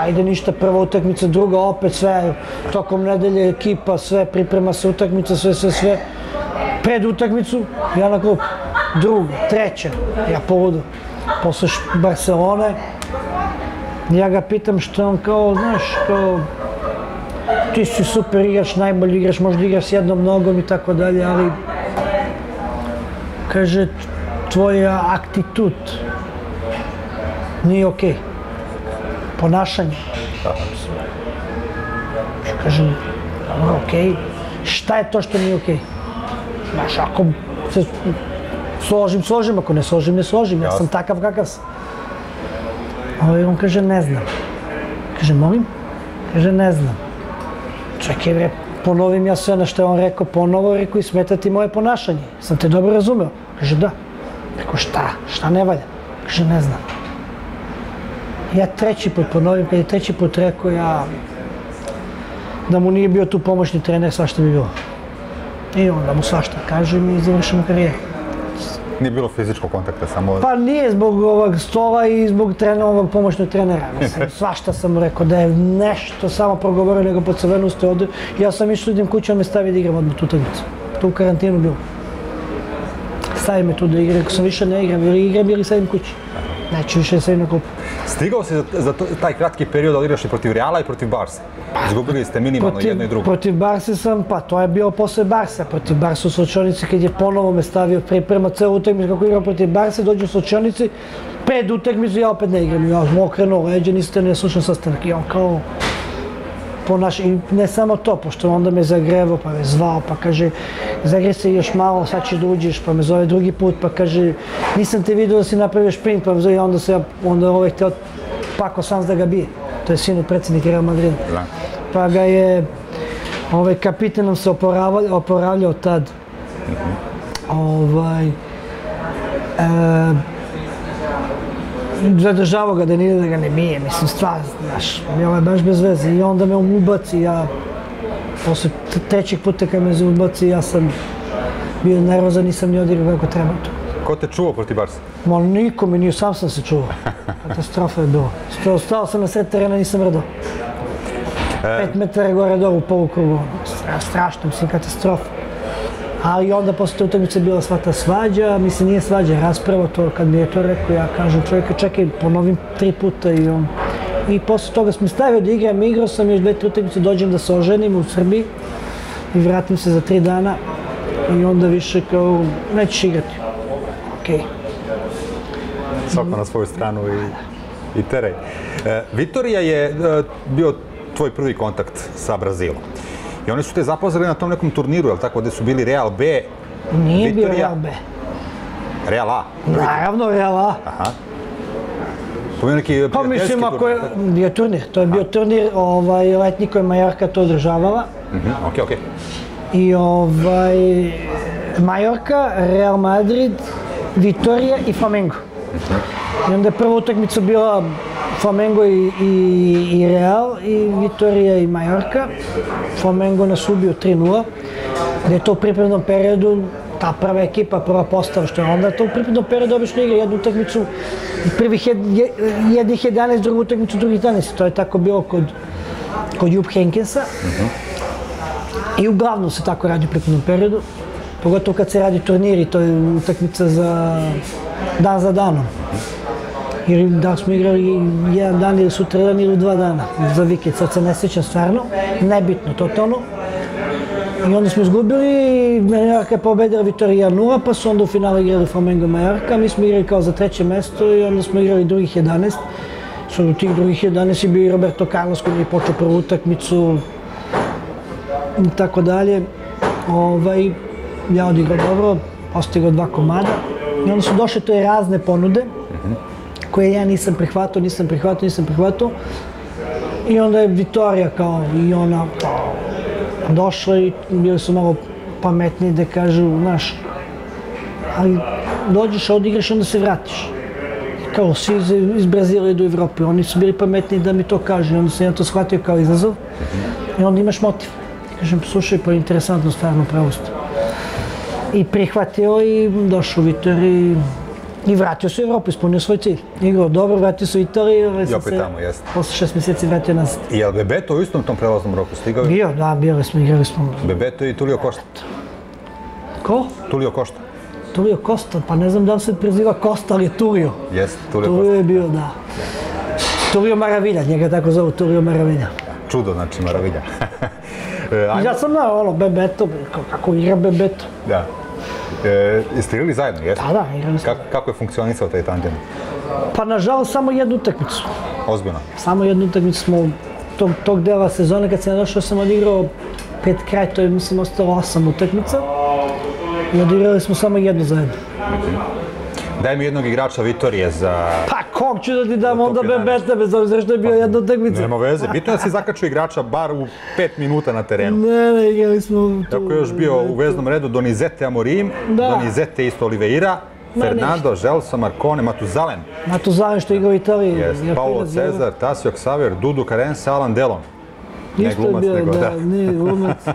Ajde, ništa, prva utakmica, druga, opet sve, tokom nedelje ekipa, sve, priprema se utakmica, sve, sve, sve. Pred utakmicu, ja na klupu. Druga, treća, ja povodu. Posle Barcelone, ja ga pitam što on kao, znaš, kao, ti si super igrač, najbolji igrač, možda igraš s jednom nogom i tako dalje, ali kaže, tvoja aktitud nije okej. Ponašanje. Kaže, okej, okej. Šta je to što nije okej? Znaš, ako se složim, složim, ako ne složim, ne složim. Ja sam takav kakav sam. Ovaj, on kaže, ne znam. Kaže, molim? Kaže, ne znam. Čekaj, bre, ponovim ja sve na što je on rekao, ponovo rekao i smeta ti moje ponašanje. Sam te dobro razumeo. Kaže, da. Rekao, šta? Šta ne valja? Kaže, ne znam. Ja treći put ponovim, kad je treći put rekao ja da mu nije bio tu pomoćni trener, svašta bi bilo. I onda mu svašta kažem i završimo karijeru. Nije bilo fizičkog kontakta, samo... Pa nije zbog ovog stola i zbog trena, ovog pomoćnog trenera. Mislim, *laughs* svašta sam rekao da je nešto samo progovorio, nego pod crvenu ste. Ja sam išao idem kući, on me stavi da igram odmah tu utakmicu. Tu u karantinu bilo. Stavi me tu da igram, ako sam više ne igram, ili igram ili sedim kući. Neću više da sedim na klupu. Stigao si za, za taj kratki period da odigraš i protiv Reala i protiv Barsa. Izgubili ste minimalno jedno i drugo. protiv Barse sam, pa to je bio posle Barsa. Protiv Barsa u slučajnici kad je ponovo me stavio priprema celu utakmicu kako igram protiv Barse, dođu u slučajnici, pred utakmicu ja opet ne igram. Ja sam okrenuo leđe, niste ne slušam sastanak. I on kao ponaša, i ne samo to, pošto onda me zagrevao, pa me zvao, pa kaže, zagre se još malo, sad ćeš da uđeš, pa me zove drugi put, pa kaže, nisam te vidio da si napravio šprint, pa me zove, i onda se ja, onda ovaj htio Pako Sanz da ga bije. To je sin predsjednik Real Madrida. Da. Pa ga je, ovaj kapitan nam se oporavljao, oporavljao tad. Ovaj, e, zadržavao ga da nije da ga ne bije, mislim, stvar, znaš, mi ovo je baš bez veze. I onda me on ubaci, ja, posle trećeg puta kad me ubaci, ja sam bio nervozan, nisam ni odigrao kako treba to. Ko te čuvao protiv Barsa? Ma niko mi nije, sam sam se čuvao. *laughs* Katastrofa je bilo. Stao, stao sam na sred terena, nisam redao. Pet metara gore dole u polukrugu. ono, stra- Strašno, mislim, katastrofa. Ali onda posle te utakmice bila sva ta svađa, mislim nije svađa, rasprava to, kad mi je to rekao, ja kažem čovjeka čekaj, ponovim tri puta i on. I posle toga sam stavio da igram, igrao sam još dve, tri utakmice, dođem da se oženim u Srbiji i vratim se za tri dana i onda više kao, nećeš igrati. okej. svako na svoju stranu i, i teraj. E, Vitorija je e, bio tvoj prvi kontakt sa Brazilom. I oni su te zapoznali na tom nekom turniru, je li tako, gde su bili Real B, Nije bio Real B. Real A. Naravno Real A. Aha. To je neki Pa mislim, ako je bio turnir, to je bio turnir ovaj, letnji koji je Majorka to održavala. Mhm, Okej, okej. I ovaj, Majorka, Real Madrid, Vitorija i Flamengo. I onda je prva utakmica bila Flamengo i, i, i Real i Vitorija i Majorka. Flamengo nas ubio 3-0. Da je to u pripremnom periodu ta prva ekipa, prva postava što je onda to u pripremnom periodu obično igra jednu utakmicu prvih jed, jednih 11, drugu utakmicu drugih 11. To je tako bilo kod, kod Jupp Henkensa. I uglavnom se tako radi u pripremnom periodu. Pogotovo kad se radi turniri, to je utakmica za dan za danom. Ili da smo igrali jedan dan ili sutra dan ili dva dana za vikend, sad se ne sjećam stvarno, nebitno, totalno. I onda smo izgubili, Mallorca je pobedila Vitorija 0, pa su onda u finalu igrali Flamengo i Majorka, mi smo igrali kao za treće mesto i onda smo igrali drugih 11. Su u tih drugih 11 je bio i Roberto Carlos koji je počeo prvu utakmicu, i tako dalje. Ovaj, ja odigrao dobro, postigao dva komada. I onda su došle to je razne ponude, mhm koje ja nisam prihvatao, nisam prihvatao, nisam prihvatao. I onda je Vitorija kao i ona kao, došla i bili su malo pametniji da kažu, znaš, ali dođeš, odigraš, onda se vratiš. Kao svi iz, iz Brazila idu u Evropi, oni su bili pametniji da mi to kažu, onda sam ja to shvatio kao izazov i onda imaš motiv. Kažem, slušaj, pa interesantno stvarno pravost. I prihvatio i došao Vitor i i vratio se u Evropu, ispunio svoj cilj. Igrao dobro, vratio se u Italiju. I opet se tamo, jeste. Posle šest mjeseci vratio nazad. I je li Bebeto u istom tom prelaznom roku stigao? Bio, da, bili smo, igrali smo. Bebeto i Tulio Košta. Ko? Tulio Košta. Tulio Costa, pa ne znam da li se preziva Costa, ali je Tulio. Jeste, Tulio Tulio Košta. je bio, da. Tulio Maravilja, njega tako zovu Tulio Maravilja. Čudo, znači, maravilja. *laughs* E, Ja sam na ono, Bebeto, kako igra Bebeto. Da. E, jeste igrali zajedno, jeste? Da, da, igrali smo. Kako, kako je funkcionisao taj tandem? Pa nažalost samo jednu utakmicu. Ozbiljno. Samo jednu utakmicu smo tog, tog dela sezone kad sam došao sam odigrao pet kraj, to je mislim ostalo osam utakmica. I odigrali smo samo jednu zajedno. Daj mi jednog igrača Vitorije za... Pa kog ću da ti dam onda top 11. Bebeta, bez obzira što je bio jedna utakmica. Nema veze, bitno je da si zakačio igrača bar u pet minuta na terenu. Ne, ne, igrali smo tu. Tako je još bio u veznom redu Donizete Amorim, Da. Donizete isto Oliveira, Ma, Fernando, Želso, Marcone, Matuzalen, Matuzalen što je igrao u Italiji. yes, Paolo. Cezar, Tasio Xavier, Dudu Karense, Alan Delon. Ne glumac, bio, nego da, da. ne, glumac.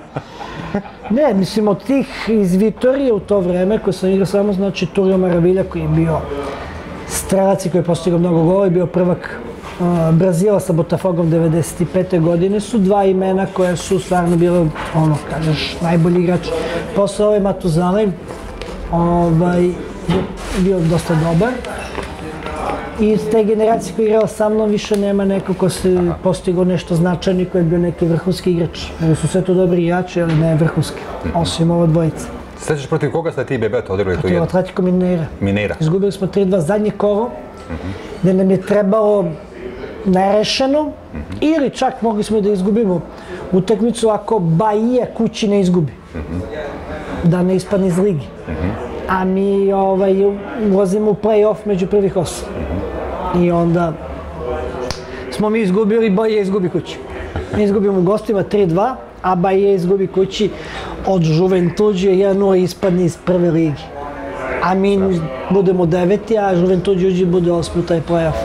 Ne, mislim, od tih iz Vitorije u to vreme, koje sam igrao samo, znači Tulio Maravilja koji je bio strelac i koji je postigao mnogo gola i bio prvak uh, Brazila sa Botafogom 95. godine su dva imena koja su stvarno bile, ono, kažeš, najbolji igrač. Posle ovaj Matuzalem, ovaj, bio dosta dobar. I iz te generacije koja je igrala sa mnom više nema neko ko se postigao nešto značajno koji je bio neki vrhunski igrač. Jer su sve to dobri igrači, ali ne vrhunski. Osim ovo dvojice. Sećaš protiv koga ste ti i Bebeto odigrali tu jednu? Atletico Mineira. Mineira. Izgubili smo 3-2 zadnje kolo, gde nam je trebalo nerešeno, ili čak mogli smo da izgubimo utakmicu ako Bahia kući ne izgubi. Da ne ispadne iz ligi. A mi ovaj, ulazimo u play-off među prvih osam. I onda smo mi izgubili, Bahia izgubi kući. Mi izgubimo gostima 3-2, a Bahia izgubi kući od Juventuđe 1-0 ispadne iz prve ligi a mi budemo deveti, a Juventud Đuđi bude osmi u taj play-off.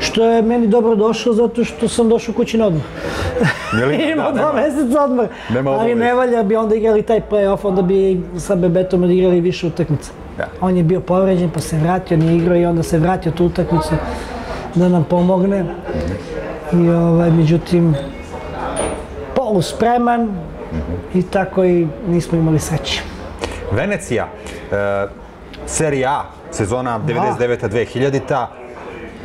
Što je meni dobro došlo zato što sam došao kući na odmor. Jeli? *laughs* Imao dva meseca odmor. Nema Ali ne valja bi onda igrali taj play-off, onda bi sa Bebetom odigrali više utakmica. Da. On je bio povređen pa se vratio, nije igrao i onda se vratio tu utakmicu da nam pomogne. I ovaj, međutim, polu spreman i tako i nismo imali sreće. Venecija, e, Serie A, sezona 99-2000-ta,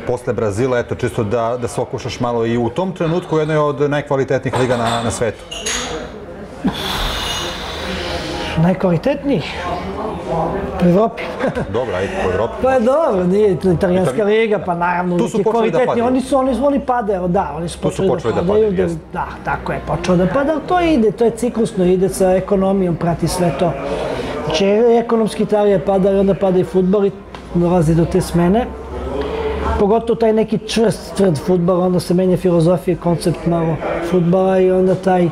posle Brazila, eto, čisto da, da se okušaš malo i u tom trenutku u jednoj od najkvalitetnijih liga na, na svetu. Najkvalitetnijih u Evropi. *laughs* Dobro, ajde, po Evropi. Pa je dobro, nije italijanska liga, pa naravno Tu su počeli da kvalitetni, padaju. oni su, oni oni padaju, da, oni su Tu su počeli, počeli da da padaju. padaju, jeste. da, tako je, počeo da pada, to ide, to je ciklusno, ide sa ekonomijom, prati sve to. Znači, ekonomski Italija pada i onda pada i futbol i dolazi do te smene. Pogotovo taj neki čvrst, tvrd futbol, onda se menja filozofija, koncept malo futbala i onda taj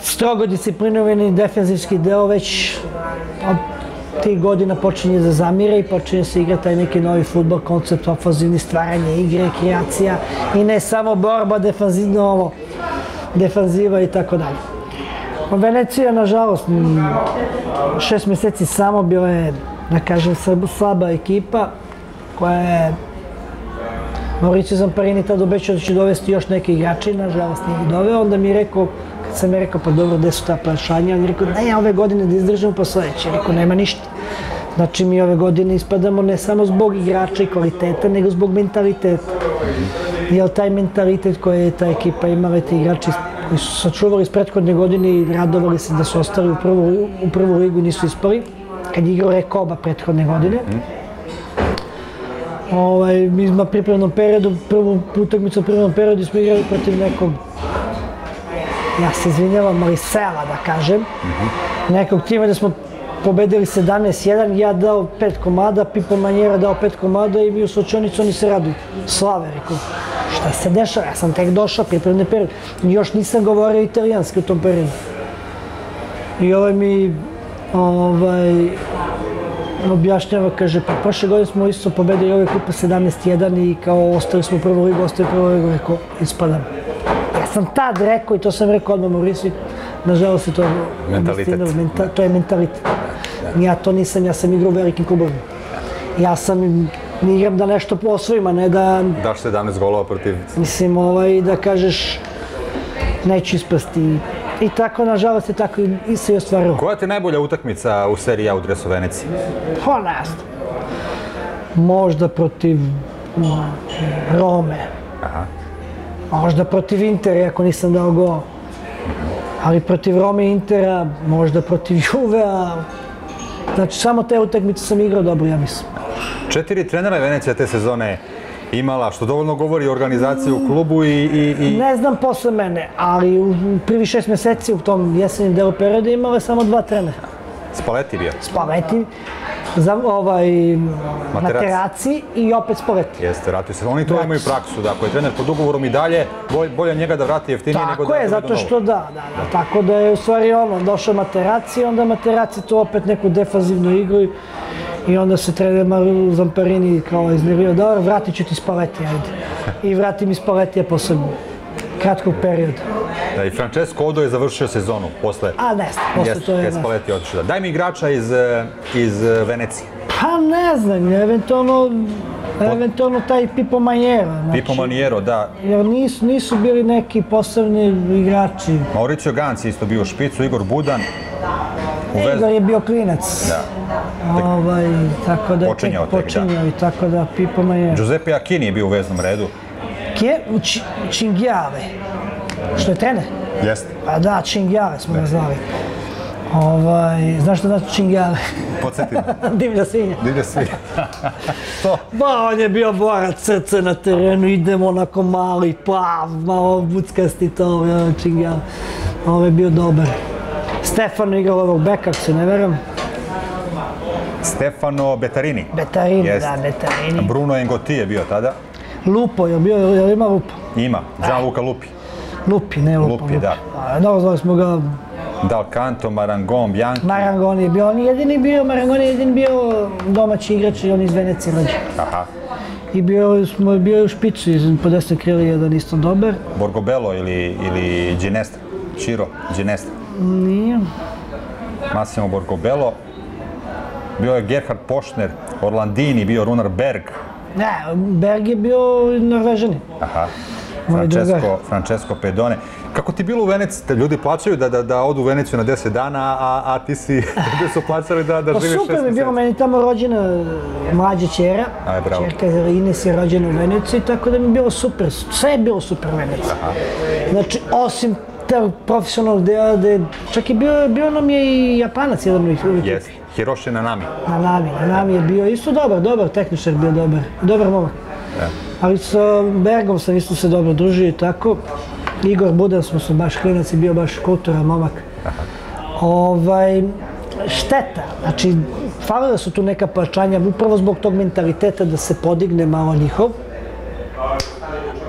strogo disciplinovani defensivski deo već od tih godina počinje da zamira i počinje se igra taj neki novi futbol, koncept ofazivni stvaranje igre, kreacija i ne samo borba, defanzivno ovo, defanziva i tako dalje. Venecija, nažalost, šest mjeseci samo bila je, da kažem, slaba ekipa koja je Mauricio Zamparini tad obećao da će dovesti još neke igrače, nažalost nije doveo, onda mi je rekao, sam je rekao, pa dobro, gde su ta plašanja, on je rekao, ne, ove godine da izdržimo pa sledeće, rekao, nema ništa. Znači, mi ove godine ispadamo ne samo zbog igrača i kvaliteta, nego zbog mentaliteta. Jer taj mentalitet koji je ta ekipa imala i ti igrači koji su sačuvali iz prethodne godine i radovali se da su ostali u prvu, u prvu ligu i nisu ispali, kad je igrao Rekoba prethodne godine. Ovaj, mi smo pripremnom periodu, prvu utakmicu u pripremnom periodu smo igrali protiv nekog, ja se izvinjavam, ali sela da kažem, nekog tima da smo pobedili 17-1, ja dao pet komada, Pipo Manjera dao pet komada i mi u sočonicu oni se radu. Slave, rekao, šta se dešava, ja sam tek došao, pripremni period, još nisam govorio italijanski u tom periodu. I ovaj mi, ovaj, objašnjava, kaže, pa prošle godine smo isto pobedili ove kupa 17-1 i kao ostali smo u prvu ligu, ostali u prvu ligu, rekao, ispadam. Sam tad rekao i to sam rekao odmah Maurici, nažalost je to Mentalitet. menta, to je mentalitet. Ja to nisam, ja sam igrao u velikim klubovima. Ja sam, ne igram da nešto osvojim, a ne da, Daš 17 golova protiv... mislim, ovaj, da kažeš, neću ispasti. I tako, nažalost, je tako i, se i ostvarilo. Koja ti je najbolja utakmica u seriji A u dresu Venecije? Pa ne znam. Možda protiv mm, Rome. Aha. Možda protiv Intera, ako nisam dao gol. Ali protiv Rome Intera, možda protiv Juvea. Znači, samo te utakmice sam igrao dobro, ja mislim. Četiri trenera je Venecija te sezone imala, što dovoljno govori o organizaciji u klubu i... i, i... Ne znam posle mene, ali u prvi šest mjeseci u tom jesenjem delu perioda imala je samo dva trenera. Spalletti bio. Spalletti, za, ovaj, Materaci i opet Spalletti. Jeste, vratio se. Oni to imaju praksu, da ako je trener pod ugovorom i dalje, bolje, bolje njega da vrati jeftinije nego Tako da... je, da zato što da, da, da, tako da je u stvari ono, došao Materaci, onda Materaci tu opet neku defanzivnu igru i- i onda se trener Maru Zamparini kao iznervio, dobro, vratit ću ti Spalletti, ajde. I vrati mi Spallettija posle kratkog perioda. Da, i Francesco Odo je završio sezonu posle... A ne znam, posle Jeste, to je... kad je Spalletti otišao. Da. Daj mi igrača iz, eh, iz eh, Venecije. Pa ne znam, eventualno, eventualno taj Pipo Manjera. Znači, Pipo Maniero, da. Jer nisu, nisu bili neki posebni igrači. Mauricio Gans je isto bio u špicu, Igor Budan. Igor je bio klinac. Da. Ovaj, tako da Počinjao tek počinjao i tako da Pipo Manjera. Giuseppe Aquini je bio u veznom redu. Kje? Či, Čingjave. Što je trener? Jeste. Pa da, Čingjave smo ga zvali. Ovaj, znaš što znači Čingjave? Podsjeti me. *laughs* Divlja svinja. Divlje svi. *laughs* to. Ba, on je bio borac srce na terenu, idemo onako mali, plav, malo buckasti to, ovaj, Čingjave. Ovo je bio dobar. Stefano igrao ovog beka, ako se ne veram. Stefano Betarini. Betarini, Jeste. da, Betarini. Bruno Engoti je bio tada. Lupo, je bio, je li ima Lupo? Ima. Gianluca Lupi. Lupi, ne Lupo. Lupi, da. A, dobro, zvali smo ga Dal Canto, Marangon, Bianchi. Marangoni je bio, on je jedini bio, Marangoni je jedini bio domaći igrač i on iz Venecije rođen. Aha. I bio, smo, bio je u špicu, iz- po desnoj krili jedan isto dobar. Borgobello ili, ili Ginestra. Ciro Ginestra. Nije. Massimo Borgobello. Bio je Gerhard Pošner, Orlandini, bio Runar Berg. Ne, Berg je bio Norvežani. Aha. Francesco. Francesco Pedone. Kako ti bilo u Veneciji? Te ljudi plaćaju da, da, da odu u Veneciju na 10 dana, a, a ti si, *laughs* *laughs* tebe su plaćali da, da Pa živiš 6 super mi je bilo, mjeseci. meni tamo rođena mlađa čera. Aj, bravo. Čerka Ines je rođena u Veneciji, tako da mi je bilo super. Sve je bilo super u Veneciji. Znači, osim te profesionalnog dela, gde čak i bio, bio nam je i Japanac jedan u ekipi. Jes, Hiroshi Nanami. Na nami, na nami je bio isto dobar, dobar tehničar bio dobar, dobar momak. Da. Ali sa Bergom sam isto se dobro družio i tako. Igor Budan smo se baš klinac i bio baš kulturan momak. Ovaj, šteta, znači, falila su tu neka plaćanja, upravo zbog tog mentaliteta da se podigne malo njihov.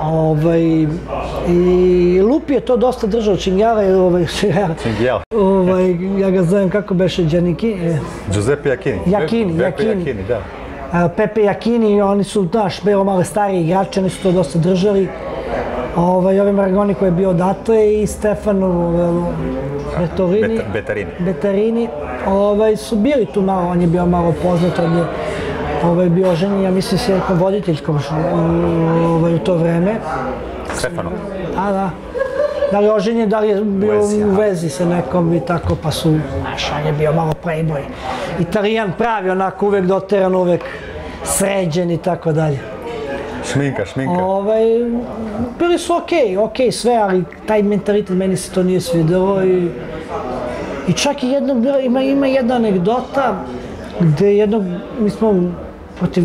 Ovaj, I Lupi je to dosta držao, Čingjara je, ovaj, *laughs* ovaj, ja ga zovem kako beše Đaniki, e, Giuseppe Jakini. Jakini, Jakini. Jakini, da. Pepe Jakini, oni su, znaš, bilo male stariji igrači, oni su to dosta držali. Ovaj, ovaj Margoni koji je bio odatle i Betorini. Bet- Betarini. Betarini, ovaj, su bili tu malo, on je bio malo poznat, on je ovaj, bio oženjen, ja mislim, s nekom voditeljskom š- ovaj, u to vreme. Stefano. Da, da. Da li je oženjen, da li je bio vezi, u vezi sa nekom i tako, pa su, znaš, on je bio malo playboy. Italijan pravi, onako uvek doteran, uvek sređen i tako dalje. Šminka, šminka. Ovaj, bili su okej, okej sve, ali taj mentalitet meni se to nije svidelo i, i čak i jedno, ima, ima jedna anegdota gde jednog, mi smo protiv,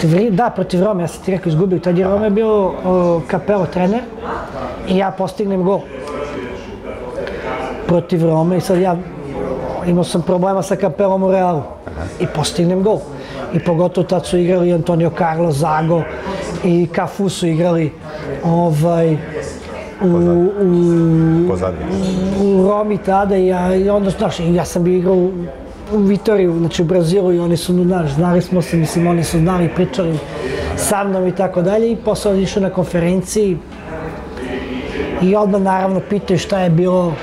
protiv, da, protiv Rome, ja sam ti rekao izgubio, tad je Rome bio o, kapelo trener i ja postignem gol protiv Rome i sad ja imao sam problema sa kapelom u Realu i postignem gol. I pogotovo tad su igrali Antonio Carlos, Zago i Cafu su igrali ovaj, u, u, Pozadnje. u Romi tada i ja, i onda, znaš, ja sam bio igrao u, Vitoriju, znači u Brazilu i oni su, znaš, znali smo se, mislim, oni su znali, pričali sa mnom i tako dalje i posle išao na konferenciji. I odmah naravno pitaju šta je bilo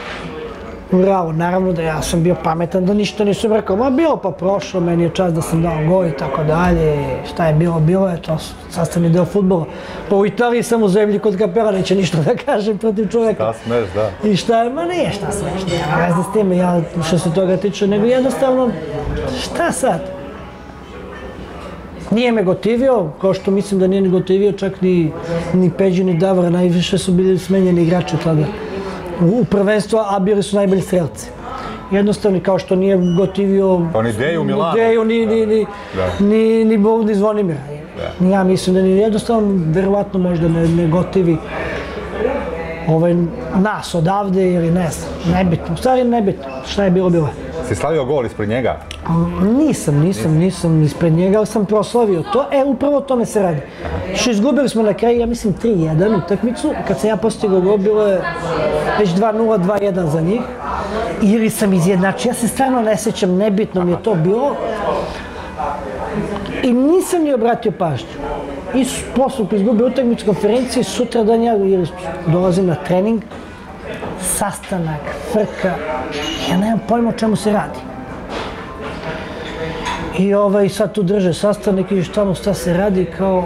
Realu. Naravno da ja sam bio pametan da ništa nisam rekao, ma bilo pa prošlo, meni je čas da sam dao gol i tako dalje, šta je bilo, bilo je, to sastavni deo futbola. Pa u Italiji sam u zemlji kod kapela, neće ništa da kažem protiv čovjeka. Da smeš, da. I šta je, ma nije šta smešno, nema veze s time, ja što se toga tiče, nego jednostavno, šta sad? Nije me gotivio, kao što mislim da nije ni gotivio čak ni, ni Peđi ni Davora, najviše su bili smenjeni igrači tada u, prvenstvu, a bili su najbolji strelci. Jednostavno, kao što nije gotivio... Pa ni Deju u Milanu. Deju, ni, ni, ni, Da. ni, ni, Bog, ni Zvonimira. Ja mislim da ni jednostavno, verovatno možda ne, ne gotivi ovaj, nas odavde ili ne znam, nebitno. U stvari nebitno, šta je bilo bilo. Si slavio gol ispred njega? Nisam, nisam, nisam ispred njega, ali sam proslavio to. E, upravo o tome se radi. Što izgubili smo na kraju, ja mislim, 3-1 utakmicu. Kad sam ja postigao gol, bilo je već 2-0, 2-1 za njih. Ili sam izjednačio. Ja se stvarno ne sećam, nebitno mi je to bilo. I nisam ni obratio pažnju. I s- izgubio utakmicu konferencije, sutra dan ja dolazim na trening, sastanak, frka, ja nemam pojma o čemu se radi. I ovaj, sad tu drže sastanak i tamo šta se radi kao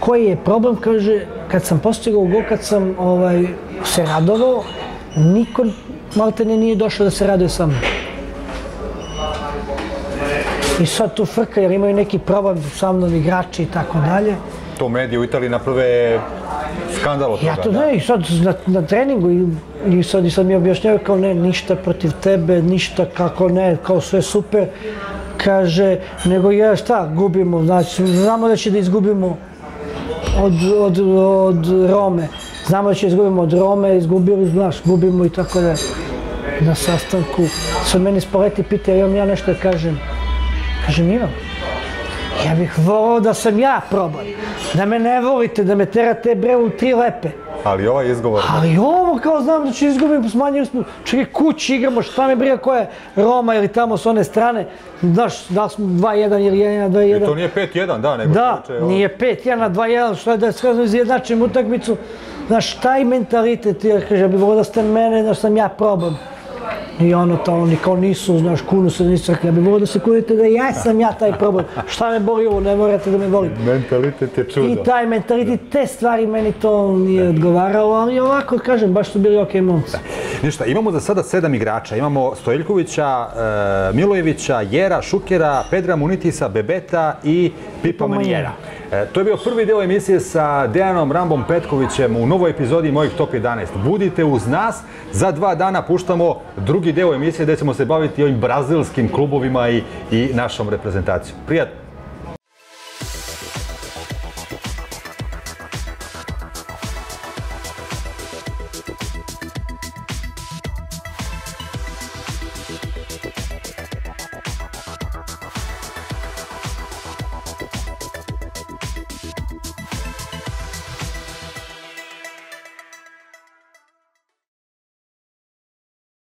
koji je problem, kaže, kad sam postigao gol, kad sam ovaj, se radovao, niko maltene nije došao da se raduje sa mnom. I sad tu frka jer imaju neki problem sa mnom igrači i tako dalje. To medije u Italiji naprave skandal od toga. Ja to ne, i sad na, na treningu i, i sad, i sad mi objašnjavaju kao ne, ništa protiv tebe, ništa kako ne, kao sve super. Kaže, nego ja šta, gubimo, znači znamo da će da izgubimo od, od, od Rome. Znamo da će izgubimo od Rome, izgubili, znaš, gubimo i tako da. Na sastanku, sad meni sporeti pita, imam ja nešto da kažem. Kažem, imam. Ja bih volao da sam ja problem. Da me ne volite, da me terate bre u tri lepe. Ali ovaj izgovor, Ali ovo kao znam da će izgubiti, smanjili smo, čekaj kući igramo, šta me briga koja je Roma ili tamo s one strane. Znaš, da smo 2-1 ili 1-2-1. I to nije 5-1, da, nego Da, ovo- nije 5-1 na 2-1, što je da skazno izjednačim utakmicu. Znaš, taj mentalitet, jer kaže, bih volio da ste mene, da sam ja problem. I ono to, oni kao nisu, znaš, kunu se nisu rekli, ja bih volio da se kunete da ja sam ja taj problem. Šta me boli ovo, ne morate da me volite. Mentalitet je čudo. I taj mentalitet, te stvari meni to nije odgovaralo, ali ovako, kažem, baš su bili okej momci. Ništa, imamo za sada sedam igrača. Imamo Stojiljkovića, e, Milojevića, Jera, Šukera, Pedra Munitisa, Bebeta i Pipa Manijera. E, to je bio prvi deo emisije sa Dejanom Rambom Petkovićem u novoj epizodi mojih Top 11. Budite uz nas, za dva dana puštamo drugi deo emisije gdje ćemo se baviti ovim brazilskim klubovima i, i našom reprezentacijom. Prijatno!